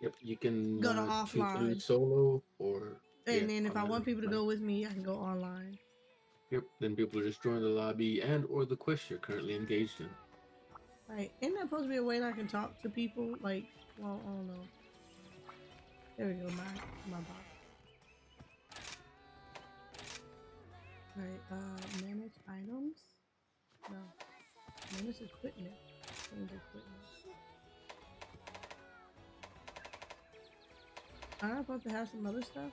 Yep, you can Go to uh, choose to do offline. solo or. and yeah, then if I want people to go with me, I can go online. Yep, then people are just join the lobby and or the quest you're currently engaged in. Right? Isn't that supposed to be a way that I can talk to people? Like, well, I don't know. There we go, my my box. Alright, uh, manage items? No. Manage equipment. Change equipment. Am I supposed to have some other stuff?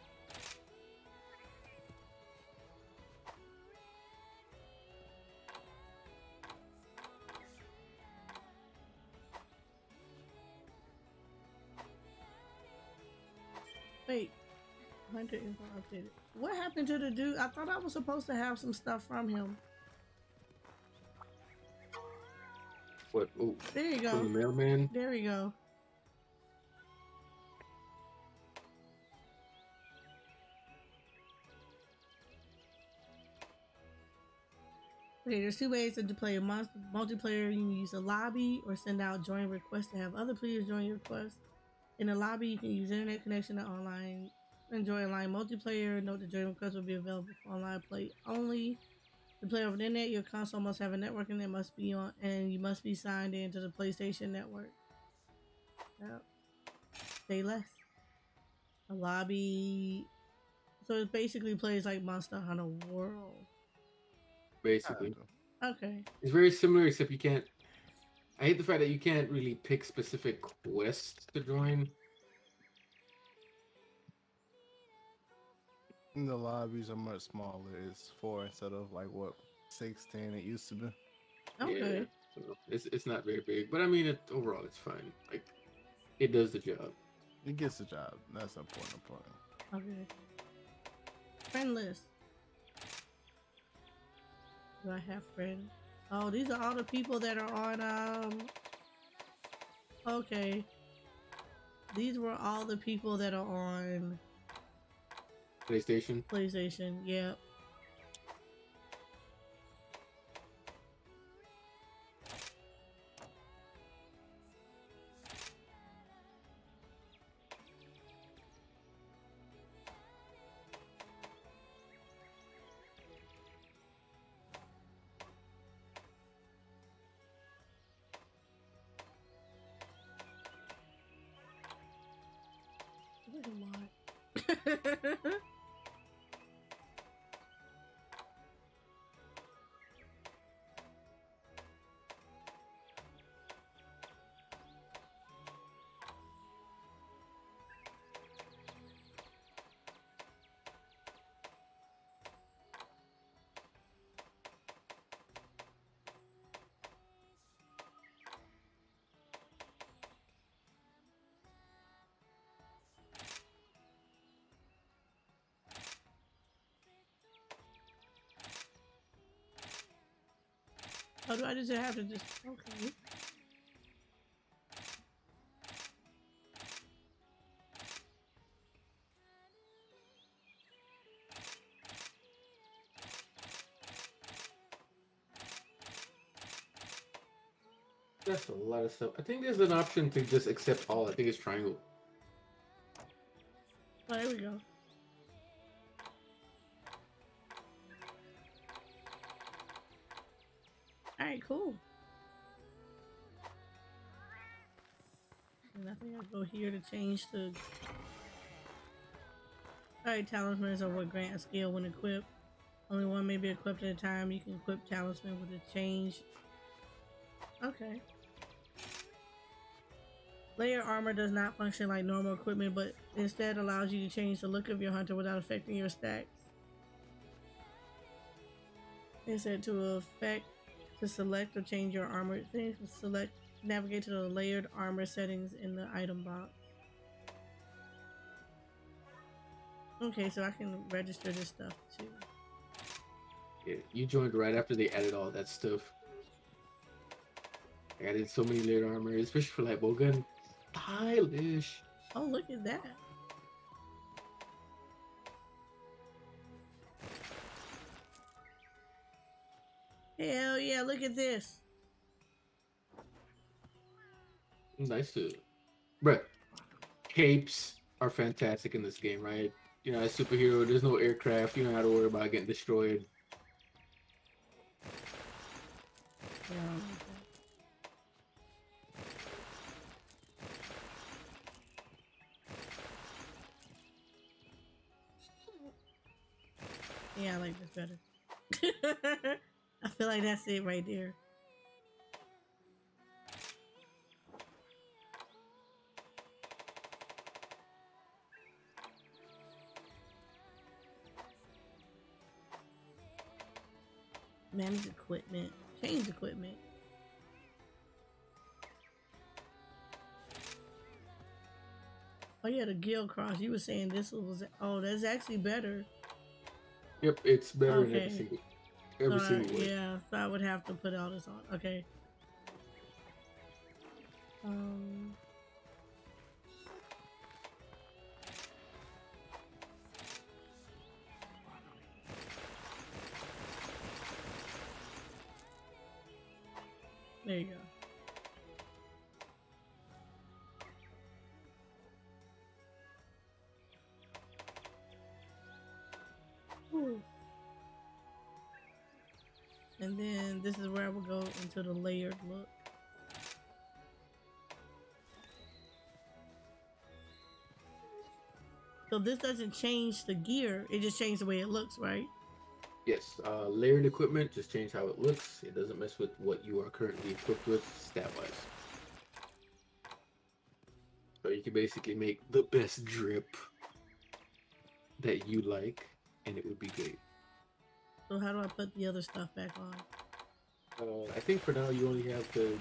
Wait, Hunter info updated. What happened to the dude? I thought I was supposed to have some stuff from him. What? Oh, There you from the go. mailman. There we go. Okay, there's two ways to play a multiplayer. You can use a lobby or send out join requests to have other players join your quest. In the lobby, you can use internet connection to online enjoy online multiplayer. Note the join request will be available for online play only. To play over the internet, your console must have a network and it must be on, and you must be signed into the PlayStation Network. Yep. Say less. A lobby. So it basically plays like Monster Hunter World. Basically, Okay. it's very similar except you can't. I hate the fact that you can't really pick specific quests to join. The lobbies are much smaller. It's four instead of like what sixteen it used to be. Okay. Yeah, so it's it's not very big, but I mean, it, overall, it's fine. Like, it does the job. It gets the job. That's the important part. Okay. Friend list. Do I have friends? Oh, these are all the people that are on um Okay. These were all the people that are on PlayStation. PlayStation. Yep. Oh, do I just have to just okay? That's a lot of stuff. I think there's an option to just accept all. I think it's triangle. Here to change the. Alright, talismans are what grant a skill when equipped. Only one may be equipped at a time. You can equip talisman with a change. Okay. Layer armor does not function like normal equipment, but instead allows you to change the look of your hunter without affecting your stacks. It said to affect to select or change your armor things. Select navigate to the layered armor settings in the item box. Okay, so I can register this stuff too. Yeah, you joined right after they added all that stuff. I added so many layered armor, especially for like bowgun. Stylish. Oh, look at that. Hell yeah, look at this. Nice to, bruh. Capes are fantastic in this game, right? You know, as superhero, there's no aircraft. You don't have to worry about getting destroyed. Yeah. Yeah, I like this better. I feel like that's it right there. Manage equipment. Change equipment. Oh yeah, the guild cross. You were saying this was oh, that's actually better. Yep, it's better Okay. every single, every So I- single way. yeah, so I would have to put all this on. Okay. Um. Into the layered look. So this doesn't change the gear, it just changed the way it looks, right? Yes, uh, layered equipment just change how it looks. It doesn't mess with what you are currently equipped with stat wise. So you can basically make the best drip that you like, and it would be great. So how do I put the other stuff back on? Uh, I think for now you only have the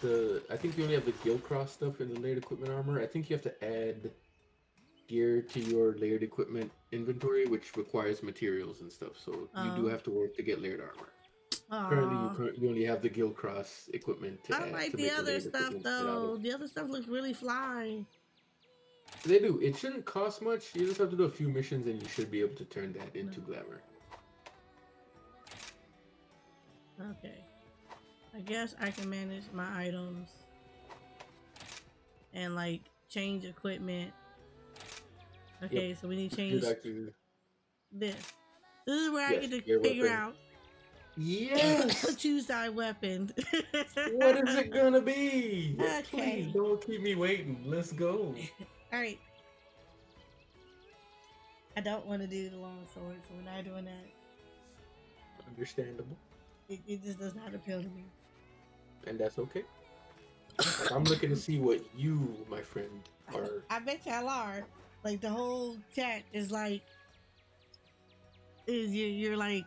the. I think you only have the Guild Cross stuff in the layered equipment armor. I think you have to add gear to your layered equipment inventory, which requires materials and stuff. So you do Oh. have to work to get layered armor. Currently, you, you only have the Guild Cross equipment to I add like the other stuff equipment fit out of. though. The other stuff looks really fly. They do. It shouldn't cost much. You just have to do a few missions, and you should be able to turn that into glamour. Okay. I guess I can manage my items and like change equipment. Okay, so we need to change actually- this. This is where I get to figure weapon. out Yes. choose thy weapon. what is it gonna be? Okay. Please don't keep me waiting. Let's go. All right. I don't want to do the long sword, so we're not doing that. Understandable, It, it just does not appeal to me. and that's okay. Like, I'm looking to see what you, my friend, are. I bet y'all are. Like the whole chat is like, is you you're like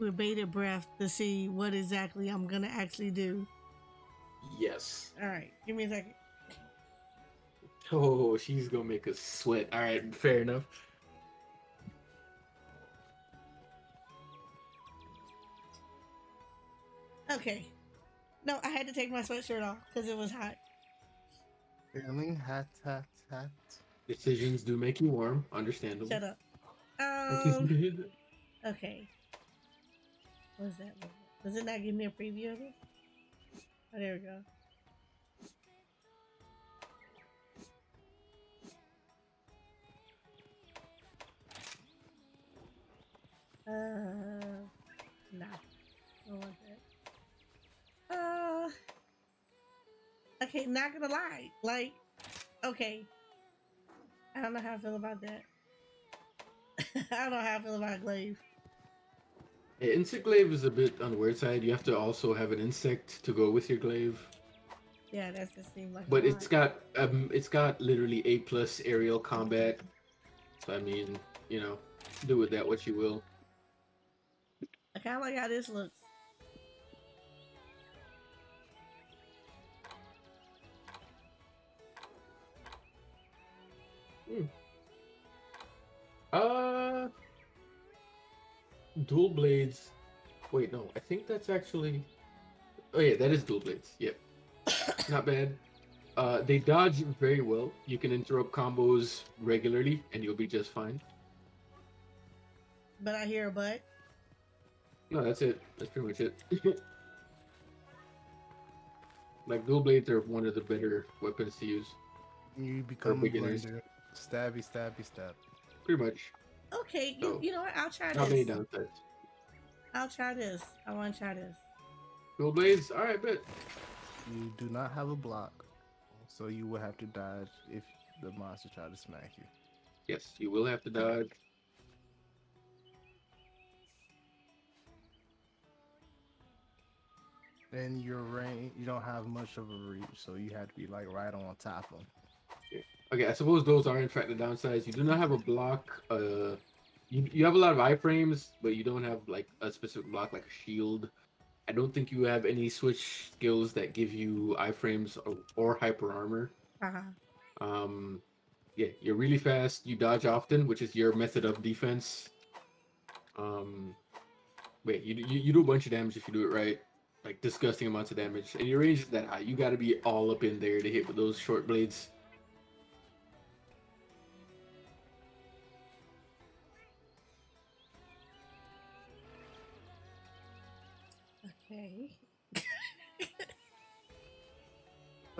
with bated breath to see what exactly I'm gonna actually do. Yes. All right, give me a second. Oh, she's gonna make us sweat. All right, fair enough. Okay. No, I had to take my sweatshirt off because it was hot. Feeling hot, hot, hot. Decisions do make you warm. Understandable. Shut up. Um. Okay. What is that? Does it not give me a preview of it? Oh, there we go. Uh, nah. I don't want that. Uh, okay, not gonna lie. Like, okay. I don't know how I feel about that. I don't know how I feel about glaive. Yeah, insect glaive is a bit on the weird side. You have to also have an insect to go with your glaive. Yeah, that's the same. like. But it's got um, it's got literally A plus aerial combat. So I mean, you know, do with that what you will. I kind of like how this looks. Uh, dual blades. Wait, no, I think that's actually. Oh yeah, that is dual blades. Yep, not bad. Uh, they dodge very well. You can interrupt combos regularly, and you'll be just fine. But I hear a but. No, that's it. That's pretty much it. like dual blades are one of the better weapons to use. You become a beginners. blender. Stabby, stabby, stab. Pretty much. Okay, you, So, you know what? I'll try Not many this. downsides. I'll try this. I want to try this. Dual blades. All right, bet. You do not have a block, so you will have to dodge if the monster try to smack you. Yes, you will have to dodge. Then your range, you don't have much of a reach, so you have to be like right on top of them. Okay, I suppose those are in fact the downsides. You do not have a block. Uh, you you have a lot of iframes, but you don't have like a specific block like a shield. I don't think you have any switch skills that give you iframes or, or hyper armor. Uh-huh. Um, yeah, you're really fast. You dodge often, which is your method of defense. Um, wait, you, you you do a bunch of damage if you do it right, like disgusting amounts of damage, and your range is that high. You got to be all up in there to hit with those short blades.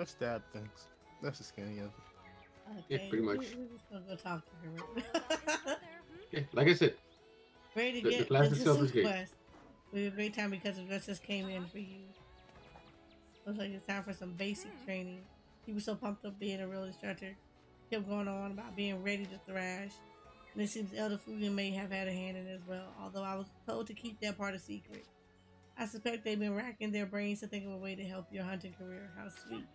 Let's stab things. That's the skinny of it. Yeah, pretty much. we- We're just gonna go talk to her. Yeah, like I said, Ready to The- the get class into itself is Super great. Quest. It'll a great time because the dress just came in for you. Looks like it's time for some basic hmm. training. He was so pumped up being a real instructor. Kept going on about being ready to thrash. And it seems Elder Fugen may have had a hand in it as well, although I was told to keep that part a secret. I suspect they've been racking their brains to think of a way to help your hunting career. How sweet.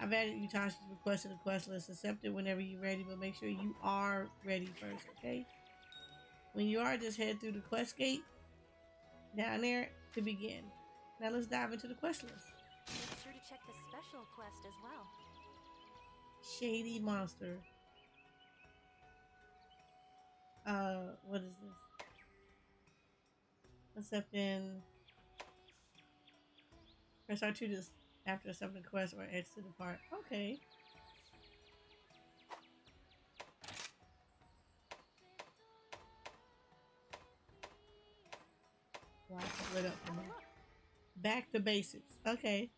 I've added Utsushi's request to the quest list. Accept it whenever you're ready, but make sure you are ready first, okay? When you are, just head through the quest gate down there to begin. Now let's dive into the quest list. Make sure to check the special quest as well. Shady monster. Uh, what is this? Accepting. Press R2 to after accepting quest or edge to the depart. Okay. Up for me. Back to basics. Okay.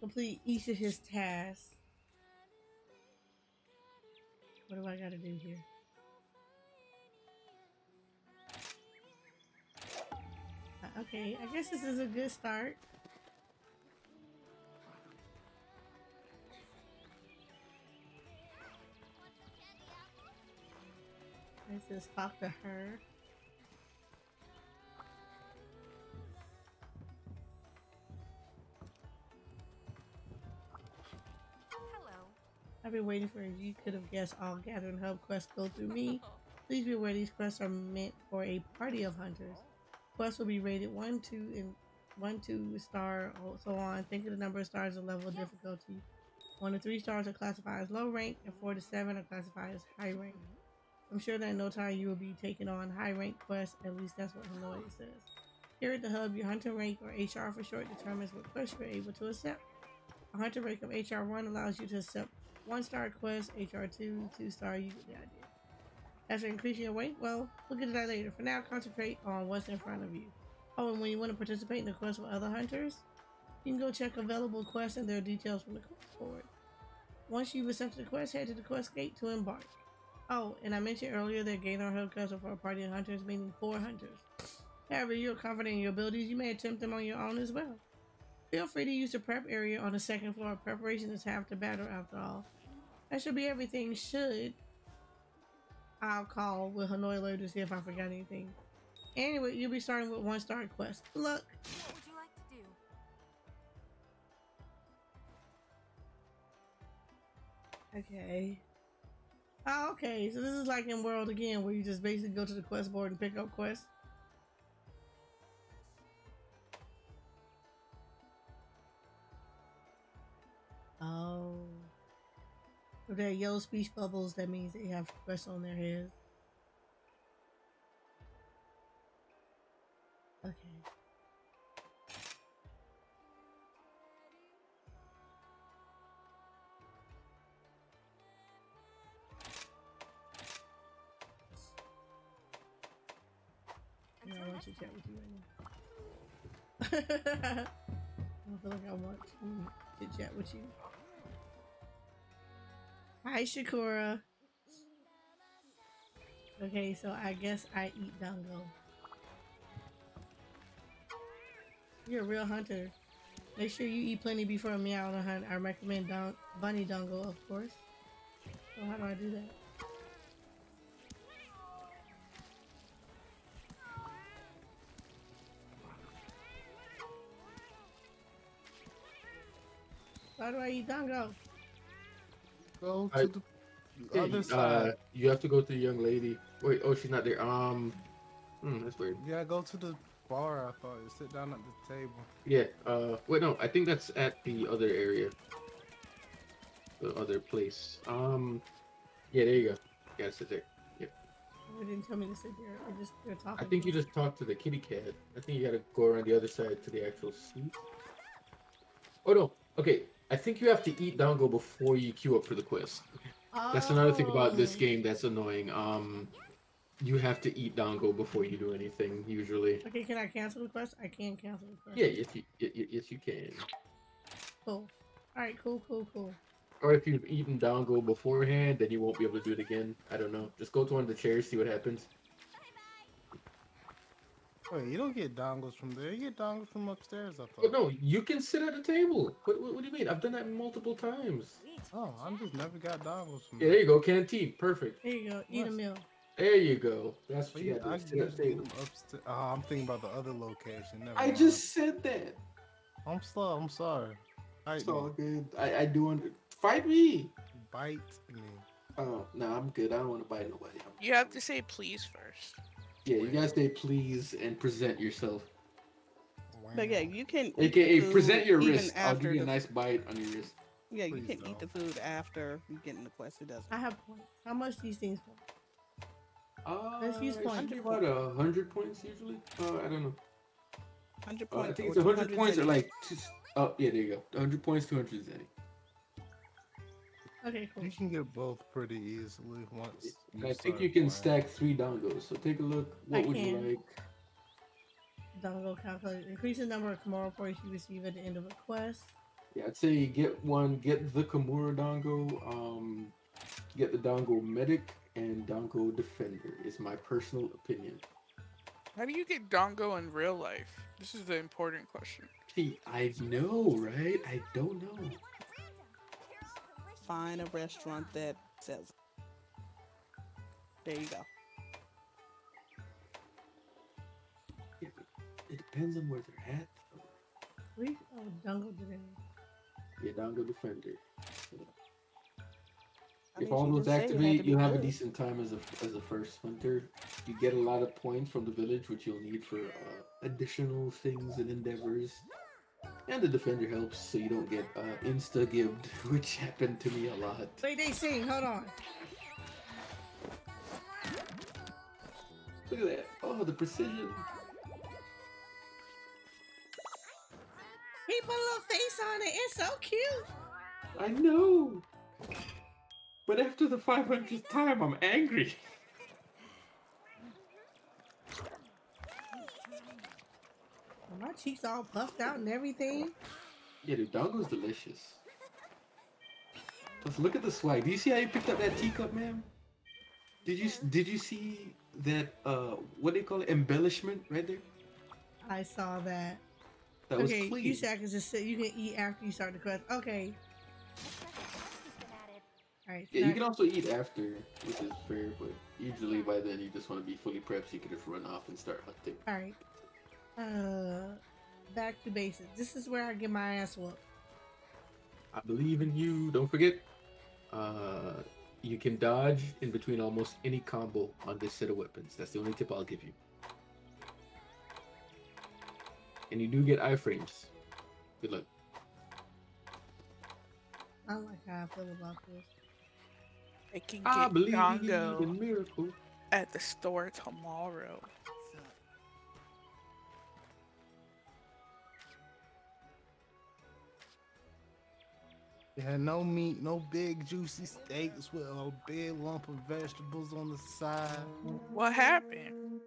Complete each of his tasks. What do I gotta do here? Okay, I guess this is a good start. Let's just talk to her. Hello. I've been waiting for you. You could have guessed all gathering hub quests go through me. Please be aware these quests are meant for a party of hunters. Quests will be rated one, two, and one, two star, oh, so on. Think of the number of stars and level of difficulty. One to three stars are classified as low rank, and four to seven are classified as high rank. I'm sure that in no time you will be taking on high rank quests. At least that's what Hinoa says. Here at the hub, your hunter rank or HR for short determines what quests you're able to accept. A hunter rank of HR1 allows you to accept one star quest, HR2, two star, you get the idea. As for increasing your weight, well, we'll get to that later. For now, concentrate on what's in front of you. Oh, and when you want to participate in the quest with other hunters, you can go check available quests and their details from the quest board. Once you've accepted the quest, head to the quest gate to embark. Oh, and I mentioned earlier that Gathering Hub quests are for a party of hunters, meaning four hunters. However, you're confident in your abilities, you may attempt them on your own as well. Feel free to use the prep area on the second floor. Preparation is half the battle after all. That should be everything. Should. I'll call with Hinoa later to see if I forgot anything. Anyway, you'll be starting with one star quest. Luck. What would you like to do? Okay. Oh, okay. So this is like in World again, where you just basically go to the quest board and pick up quests. They're yellow speech bubbles, that means they have quests on their heads. Hi, Shakura. Okay, so I guess I eat dango. You're a real hunter. Make sure you eat plenty before meow on a hunt. I recommend don- bunny dango, of course. So how do I do that? How do I eat dango? Go to I- the Yeah, other you- side. uh, you have to go to the young lady. Wait, oh, she's not there. Um, hmm, that's weird. Yeah, go to the bar. I thought you sit down at the table. Yeah. Uh, wait, no, I think that's at the other area. The other place. Um, yeah, there you go. Yeah, sit there. They didn't tell me to sit here. I just they're talking. I think you just talked to the kitty cat. I think you gotta go around the other side to the actual seat. Oh no. Okay. I think you have to eat dango before you queue up for the quest. That's another thing about this Oh. game that's annoying. Um, you have to eat dango before you do anything usually. Okay, can I cancel the quest? I can cancel the quest. Yeah, yes you, yes you can. Cool. All right. Cool. Cool. Cool. Or if you've eaten dango beforehand, then you won't be able to do it again. I don't know. Just go to one of the chairs, see what happens. Wait, you don't get dongles from there. You get dongles from upstairs. I thought. no, you can sit at a table. What, what, what do you mean? I've done that multiple times. Oh, I just never got dongles from Yeah, there you go. Canteen. Perfect. There you go. Eat a meal. There you go. That's what But you yeah, got I to can sit at just a get table. them upstairs. Oh, I'm thinking about the other location. Never I mind. just said that. I'm slow. I'm sorry. Bite It's all good. I, I do under fight me. Bite me. Oh no, I'm good. I don't want to bite nobody. I'm- You have to say please first. Yeah, you guys say please and present yourself. But yeah, you can. eat AKA the present your wrist. I'll give you a nice bite on your wrist. Yeah, you Please can eat the food after you get in the quest. It doesn't. I have points. How much these things for? Uh, Let's use it points. should be about a hundred points usually. Uh, I don't know. Hundred Uh, I think or it's hundred points or like two. Oh yeah, there you go. hundred points, two hundred zenny. Okay, cool. You can get both pretty easily once. I think you can playing. stack three dangos. So take a look. What I would you like? Dango calculate. Increase the number of Kamura points you receive at the end of a quest. Yeah, I'd say get one, get the Kamura Dango, um, get the Dango Medic and Dango Defender is my personal opinion. How do you get Dango in real life? This is the important question. See, I know, right? I don't know. Find a restaurant that sells. it. There you go. Yeah, but it depends on where they're at. Though. We oh Dango didn't. Yeah, Dango Defender. So, I if mean, all those just said it had activate, to be you have a decent time as a as a first hunter. You get a lot of points from the village, which you'll need for uh, additional things and endeavors. And the defender helps, so you don't get uh, insta gibbed, which happened to me a lot. Wait, they sing. Hold on. Look at that! Oh, the precision. He put a little face on it. It's so cute. I know. But after the 500th time, I'm angry. My cheeks all puffed out and everything. Yeah, dude, Dango's delicious. Plus, look at the swag. Do you see how you picked up that teacup, man? Did you did you see that uh what do they call it embellishment right there? I saw that. That was okay, clean. you said I could just sit. You can eat after you start the quest. Okay. All right. Yeah, you can also eat after, which is fair, but usually by then you just want to be fully prepped so you can just run off and start hunting. All right. Uh, back to basics. This is where I get my ass whooped. I believe in you. Don't forget, uh, you can dodge in between almost any combo on this set of weapons. That's the only tip I'll give you. And you do get iframes. Good luck. I don't like how I feel about this. I can I get believe Dango in miracles. at the store tomorrow. Yeah, no meat, no big juicy steaks with a big lump of vegetables on the side. What happened?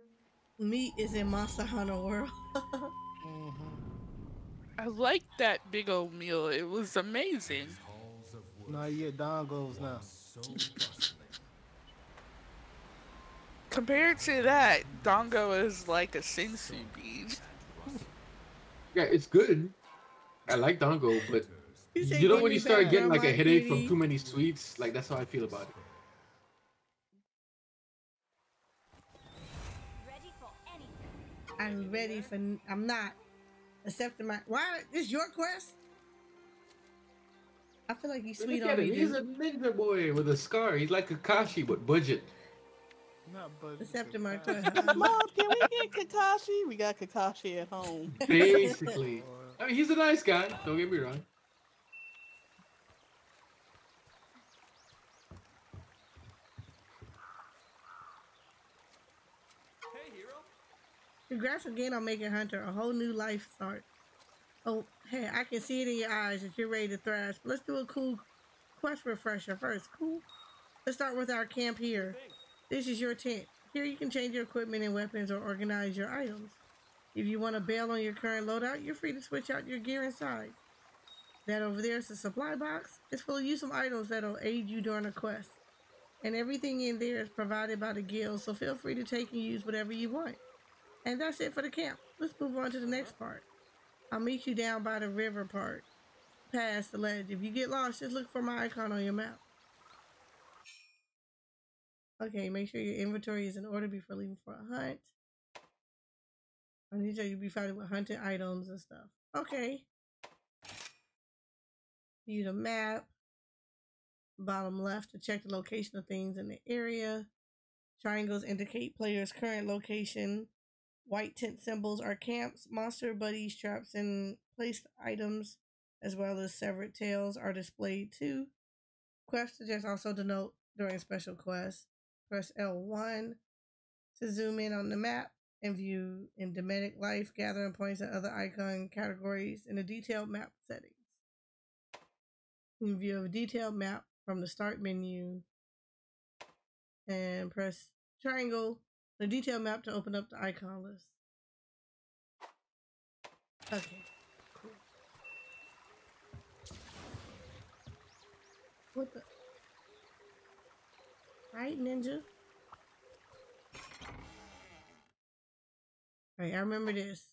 Meat is in Monster Hunter World. Mm-hmm. I liked that big old meal. It was amazing. No, you get dangos now. Compared to that, Dango is like a senzu bean. Yeah, it's good. I like Dango, but You you know when you start back getting like a Grandma headache from too many sweets, like that's how I feel about it. I'm ready for. I'm not accepting my. Why? This your quest? I feel like you Look sweet at on him. me. He's a ninja boy with a scar. He's like Kakashi, but budget. Not but Accepting my quest. Mom, can we get Kakashi? We got Kakashi at home. Basically. I mean, he's a nice guy. Don't get me wrong. Congrats again on making Hunter a whole new life start. Oh, hey, I can see it in your eyes that you're ready to thrash. Let's do a cool quest refresher first. Cool. Let's start with our camp here. This is your tent. Here you can change your equipment and weapons or organize your items. If you want to bail on your current loadout, you're free to switch out your gear inside. That over there is a supply box. It's full of useful items that'll aid you during a quest. And everything in there is provided by the guild, so feel free to take and use whatever you want. And that's it for the camp. Let's move on to the next part. I'll meet you down by the river part, past the ledge. If you get lost, just look for my icon on your map. Okay, make sure your inventory is in order before leaving for a hunt. I need you to be found with hunting items and stuff. Okay. View the map. Bottom left to check the location of things in the area. Triangles indicate player's current location. White tent symbols are camps, monster buddies, traps, and placed items, as well as severed tails, are displayed too. Quest suggests also denote during special quests. Press L1 to zoom in on the map and view endemic life, gathering points, and other icon categories in the detailed map settings. You view of a detailed map from the start menu and press triangle the detail map to open up the icon list. Okay, cool. What the? Right, ninja? Alright, I remember this.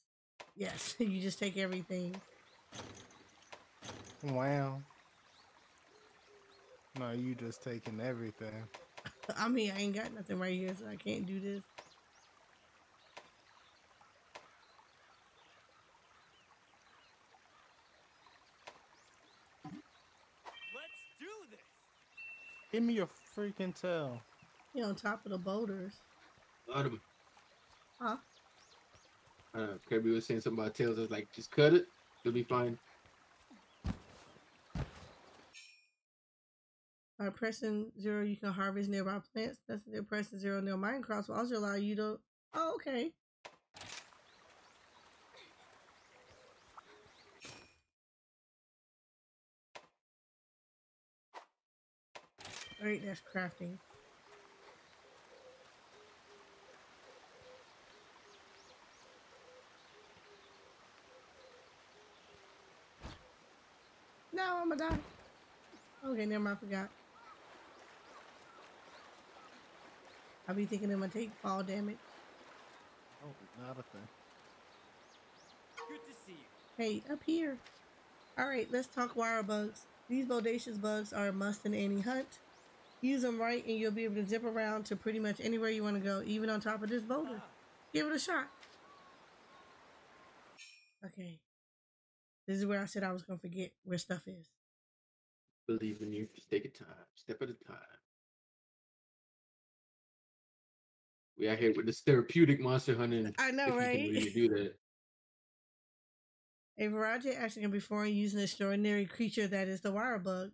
Yes, you just take everything. Wow. No, you just taking everything. I mean, I ain't got nothing right here, so I can't do this. Let's do this. Give me your freaking tail. You on top of the boulders. Bottom. Huh? Uh, Kirby was saying something about tails. I was like, just cut it. It'll be fine. By pressing zero, you can harvest nearby plants. That's the pressing zero near Minecraft will also allow you to. Oh, okay. Alright, that's crafting. No, I'm gonna die. Okay, never mind, I forgot. I'll be thinking I'm gonna take fall damage. Oh, not a thing. Good to see you. Hey, up here. Alright, let's talk wire bugs. These bodacious bugs are a must in any hunt. Use them right and you'll be able to zip around to pretty much anywhere you want to go, even on top of this boulder. Give it a shot. Okay. This is where I said I was gonna forget where stuff is. Believe in you. Just take it time, step at a time. We out here with this therapeutic monster hunting. I know, you right? can really do that. A variety of action can be performed using an extraordinary creature that is the wire bug.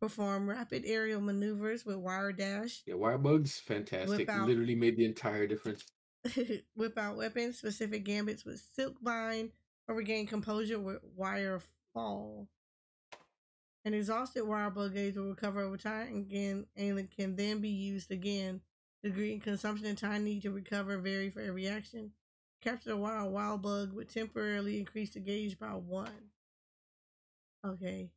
Perform rapid aerial maneuvers with wire dash. Yeah, wire bugs, fantastic. out. Literally made the entire difference. whip out weapons, specific gambits with silk bind, or regain composure with wire fall. An exhausted wire bug gauge will recover over time and again and can then be used again. Degree and consumption and time need to recover vary for every action. Capture a wild wild bug would temporarily increase the gauge by one. Okay.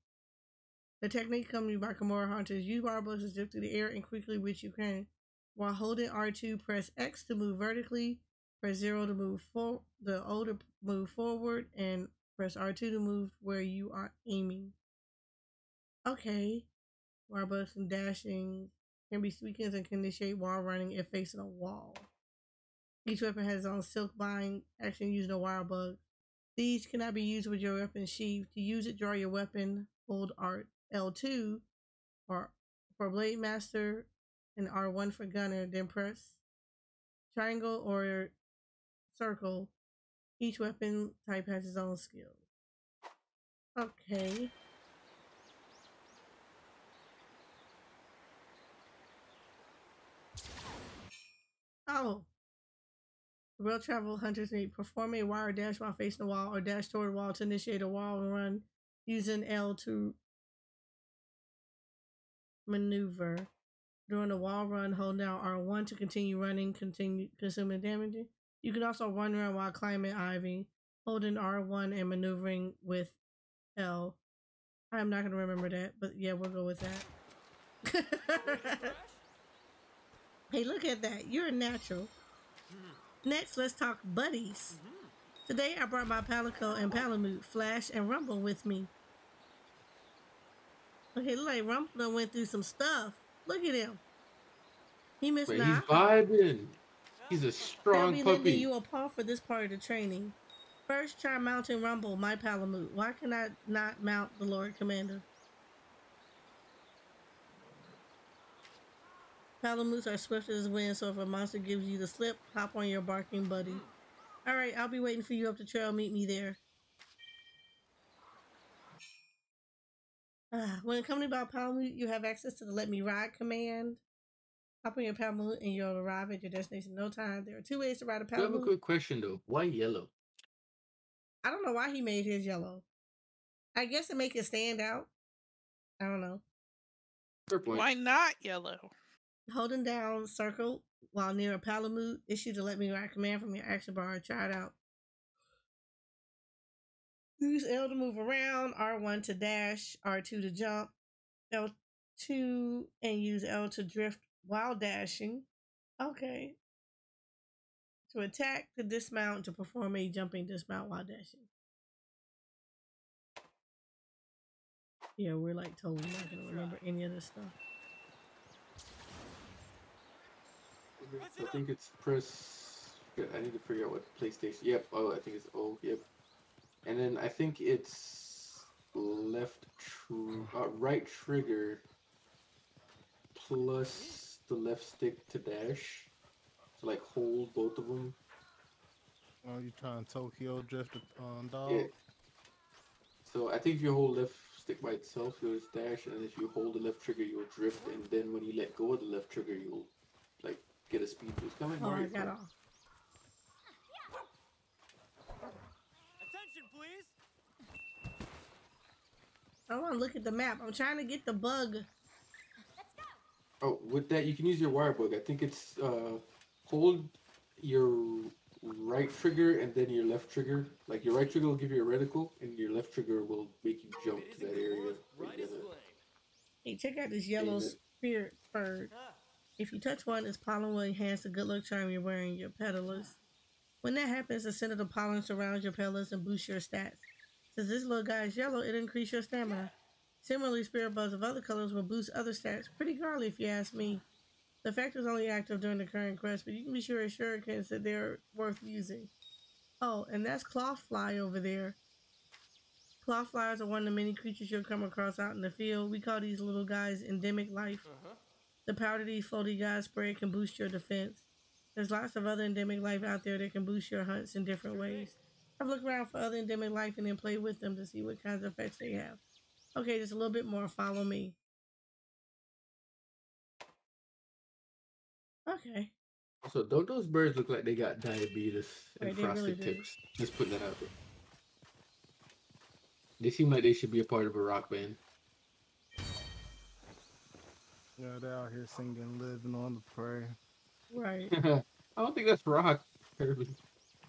The technique coming by Kamura hunters. Use wire bugs to zip through the air and quickly which you can. While holding R2, press X to move vertically, press zero to move for the O to move forward, and press R2 to move where you are aiming. Okay. Wire bugs and dashing can be weakens and can initiate while running if facing a wall. Each weapon has its own silk bind action using a wire bug. These cannot be used with your weapon sheath. To use it, draw your weapon, hold R L2 or for Blade Master and R1 for Gunner, then press triangle or circle. Each weapon type has its own skill. Okay. Oh. Well travel hunters need perform a wire dash while facing a wall or dash toward wall to initiate a wall run using L to maneuver. During a wall run, hold down R1 to continue running, continue consuming damage. You can also run around while climbing ivy, holding R1 and maneuvering with L. I'm not gonna remember that, but yeah, we'll go with that. hey, look at that. You're a natural. Next, let's talk buddies. Mm-hmm. Today, I brought my Palico and Palamute, Flash and Rumble with me. Okay, look like Rumble done went through some stuff. Look at him. He missed Wait, he's vibing. He's a They'll strong be lending puppy. you a paw for this part of the training. First, try mounting Rumble, my Palamute. Why can I not mount the Lord Commander? Palamutes are swift as wind, so if a monster gives you the slip, hop on your barking buddy. Alright, I'll be waiting for you up the trail. Meet me there. Ah, when it comes about Palamute, you have access to the Let Me Ride command. Hop on your Palamute and you'll arrive at your destination in no time. There are two ways to ride a I have a quick question though. Why yellow? I don't know why he made his yellow. I guess to make it stand out. I don't know. Point. Why not yellow? Holding down circle while near a palamute, issue to let me ride command from your action bar. And try it out. Use L to move around, R1 to dash, R2 to jump, L2 and use L to drift while dashing. Okay. To attack, to dismount, to perform a jumping dismount while dashing. Yeah, we're like totally not gonna remember any of this stuff. I think it's press. yeah, I need to figure out what PlayStation. Yep. Oh, I think it's O. Yep. And then I think it's left, tr- uh, right trigger plus the left stick to dash. So like hold both of them. Oh, you trying Tokyo drift on dog? Yeah. So I think if you hold left stick by itself, you'll just dash, and if you hold the left trigger, you'll drift, and then when you let go of the left trigger, you'll like get a speed boost. Come in, Oh, I Mario got off. Attention, please. I want to look at the map. I'm trying to get the bug. Oh, with that, you can use your wire bug. I think it's uh, hold your right trigger and then your left trigger. Like your right trigger will give you a reticle, and your left trigger will make you jump to that area. where Hey, check out this yellow David. spirit bird. If you touch one, its pollen will enhance the good luck charm you're wearing your Petalace. When that happens, the scent of the pollen surrounds your Petalace and boosts your stats. Since this little guy is yellow, it increases your stamina. Similarly, spirit bugs of other colors will boost other stats. Pretty gnarly if you ask me. The effect is only active during the current quest, but you can be sure it's shurikens that they're worth using. Oh, and that's cloth fly over there. Cloth flies are one of the many creatures you'll come across out in the field. We call these little guys endemic life. Uh-huh. The powder these floaty guys spray can boost your defense. There's lots of other endemic life out there that can boost your hunts in different ways. I've looked around for other endemic life and then played with them to see what kinds of effects they have. Okay, just a little bit more. Follow me. Okay. So don't those birds look like they got diabetes and Right, they really frosted do. tips? Just putting that out there. They seem like they should be a part of a rock band. Yeah, they're out here singing "Living on the Prairie." Right. I don't think that's rock.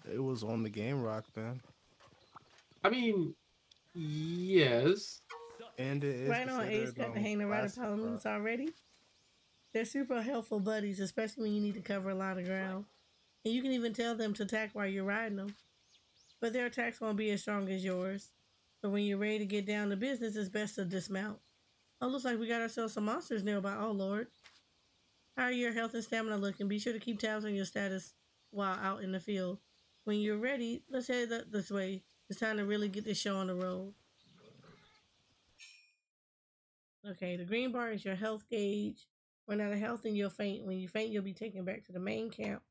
Kirby. It was on the game Rock Band, I mean, yes. and it is right on, Ace considered, got the um, hang around classic rock. already. They're super helpful buddies, especially when you need to cover a lot of ground. And you can even tell them to attack while you're riding them. But their attacks won't be as strong as yours. So when you're ready to get down to business, it's best to dismount. Oh, looks like we got ourselves some monsters nearby. Oh, Lord. How are your health and stamina looking? Be sure to keep tabs on your status while out in the field. When you're ready, let's head th- this way. It's time to really get this show on the road. Okay, the green bar is your health gauge. Run out of health and you'll faint. When you faint, you'll be taken back to the main camp.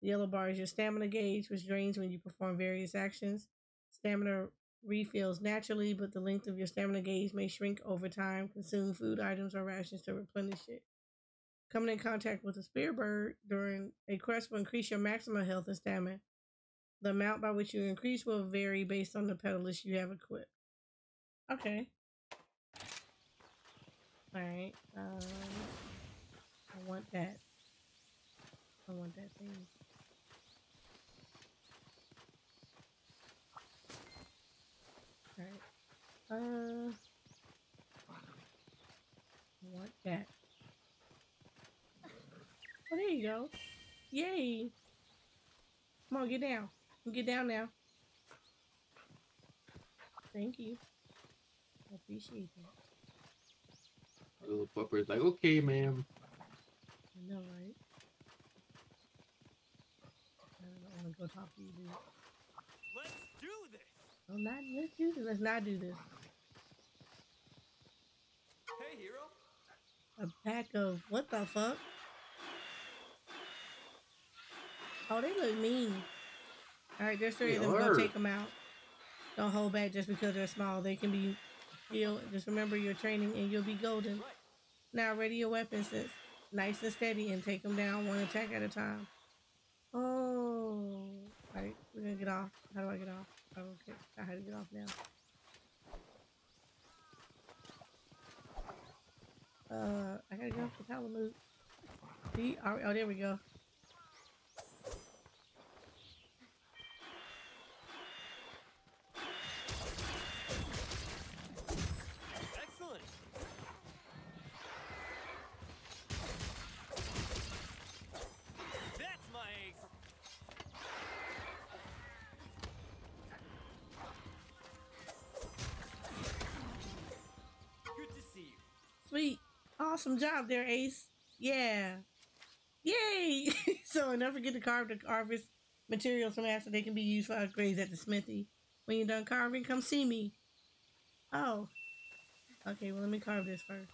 The yellow bar is your stamina gauge, which drains when you perform various actions. Stamina refills naturally, but the length of your stamina gauge may shrink over time. Consume food items or rations to replenish it. Coming in contact with a spiribird during a quest will increase your maximum health and stamina. The amount by which you increase will vary based on the Petalace you have equipped. Okay. Alright. Um I want that. I want that thing. Alright. Uh I want that. Oh there you go. Yay. Come on, get down. Get down now. Thank you. I appreciate that. The little pupper's like, okay, ma'am. I know, right? I don't want to go talk to you, dude. Let's do this. Oh, not let's do this. Let's not do this. Hey, hero. A pack of what the fuck? Oh, they look mean. All right, there's three of them. Go take them out. Don't hold back just because they're small. They can be healed. Just remember your training and you'll be golden. Now, ready your weapons. Nice and steady and take them down one attack at a time. Oh. All right, we're gonna get off. How do I get off? Oh, okay. I had to get off now. Uh, I gotta get off the Palamute. See? Oh, oh, there we go. Sweet. Awesome job there, Ace. Yeah. Yay! so, don't forget to carve the harvest materials from that so they can be used for upgrades at the smithy. When you're done carving, come see me. Oh. Okay, well, let me carve this first.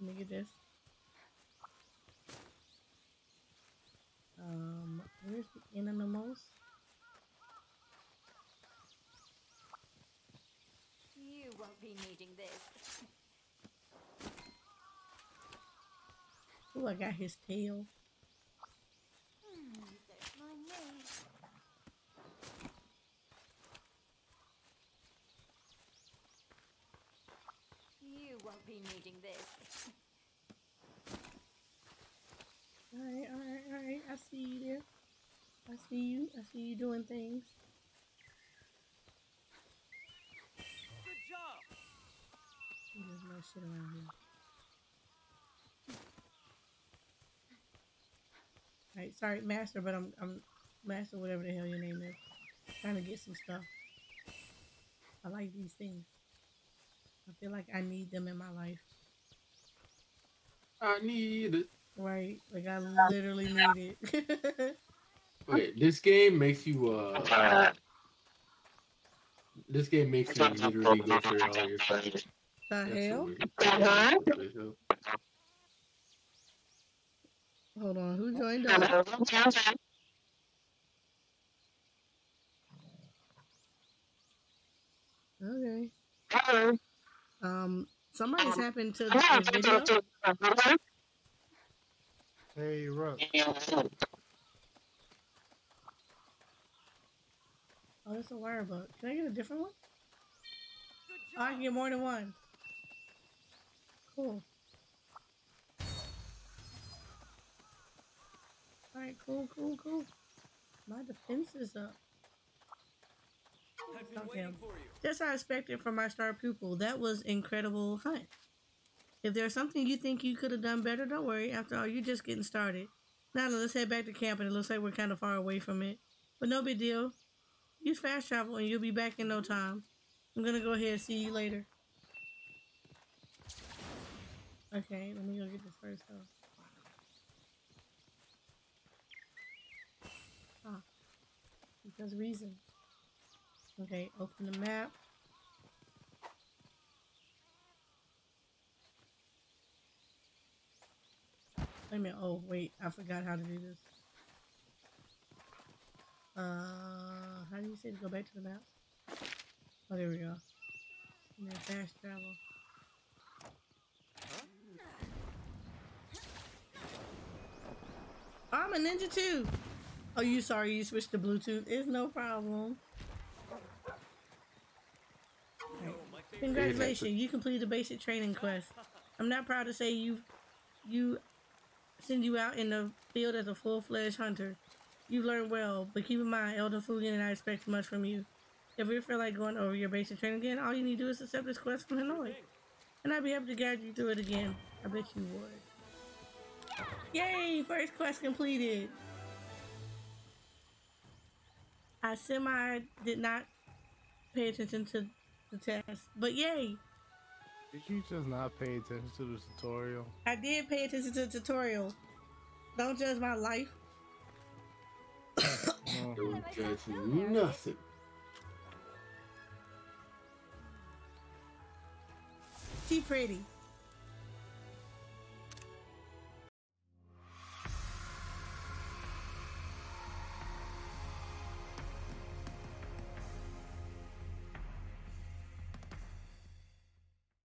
Let me get this. Um, where's the innermost? You won't be needing this. Oh, I got his tail. There's my name. You won't be needing this. Alright, alright, alright. I see you there. I see you. I see you doing things. Good job. There's no shit around here. Alright, sorry, Master, but I'm I'm Master, whatever the hell your name is. Trying to get some stuff. I like these things. I feel like I need them in my life. I need it. Right? Like I literally need it. Wait, this game makes you uh this game makes you literally go through all your stuff. the That's hell? weird. What the hell? Hold on, who joined us? Okay. Hello. Um, somebody's happened to the video. Hey, Rook. Oh, that's a wire book. Can I get a different one? Oh, I can get more than one. Cool. Alright, cool, cool, cool. My defense is up. I've been waiting for you. Just how I expected from my star pupil. That was incredible hunt. If there's something you think you could have done better, don't worry. After all, you're just getting started. Now let's head back to camp, and it looks like we're kind of far away from it. But no big deal. Use fast travel, and you'll be back in no time. I'm gonna go ahead and see you later. Okay, let me go get this first though. Ah, because reasons. Okay, open the map. Wait a minute. Oh, wait. I forgot how to do this. Uh, how do you say to go back to the map? Oh, there we go. And then fast travel. I'm a ninja too. Oh, you sorry you switched to Bluetooth. It's no problem. Alright. Congratulations, you completed the basic training quest. I'm not proud to say you you send you out in the field as a full-fledged hunter. You've learned well, but keep in mind, Elder Fugen and I expect much from you. If you feel like going over your basic training again, all you need to do is accept this quest from Hinoa. And I'd be happy to guide you through it again. I bet you would. Yay! First quest completed. I semi did not pay attention to the test, but yay, Did you just not pay attention to the tutorial? I did pay attention to the tutorial. Don't judge my life. Oh, Don't judge nothing. She pretty.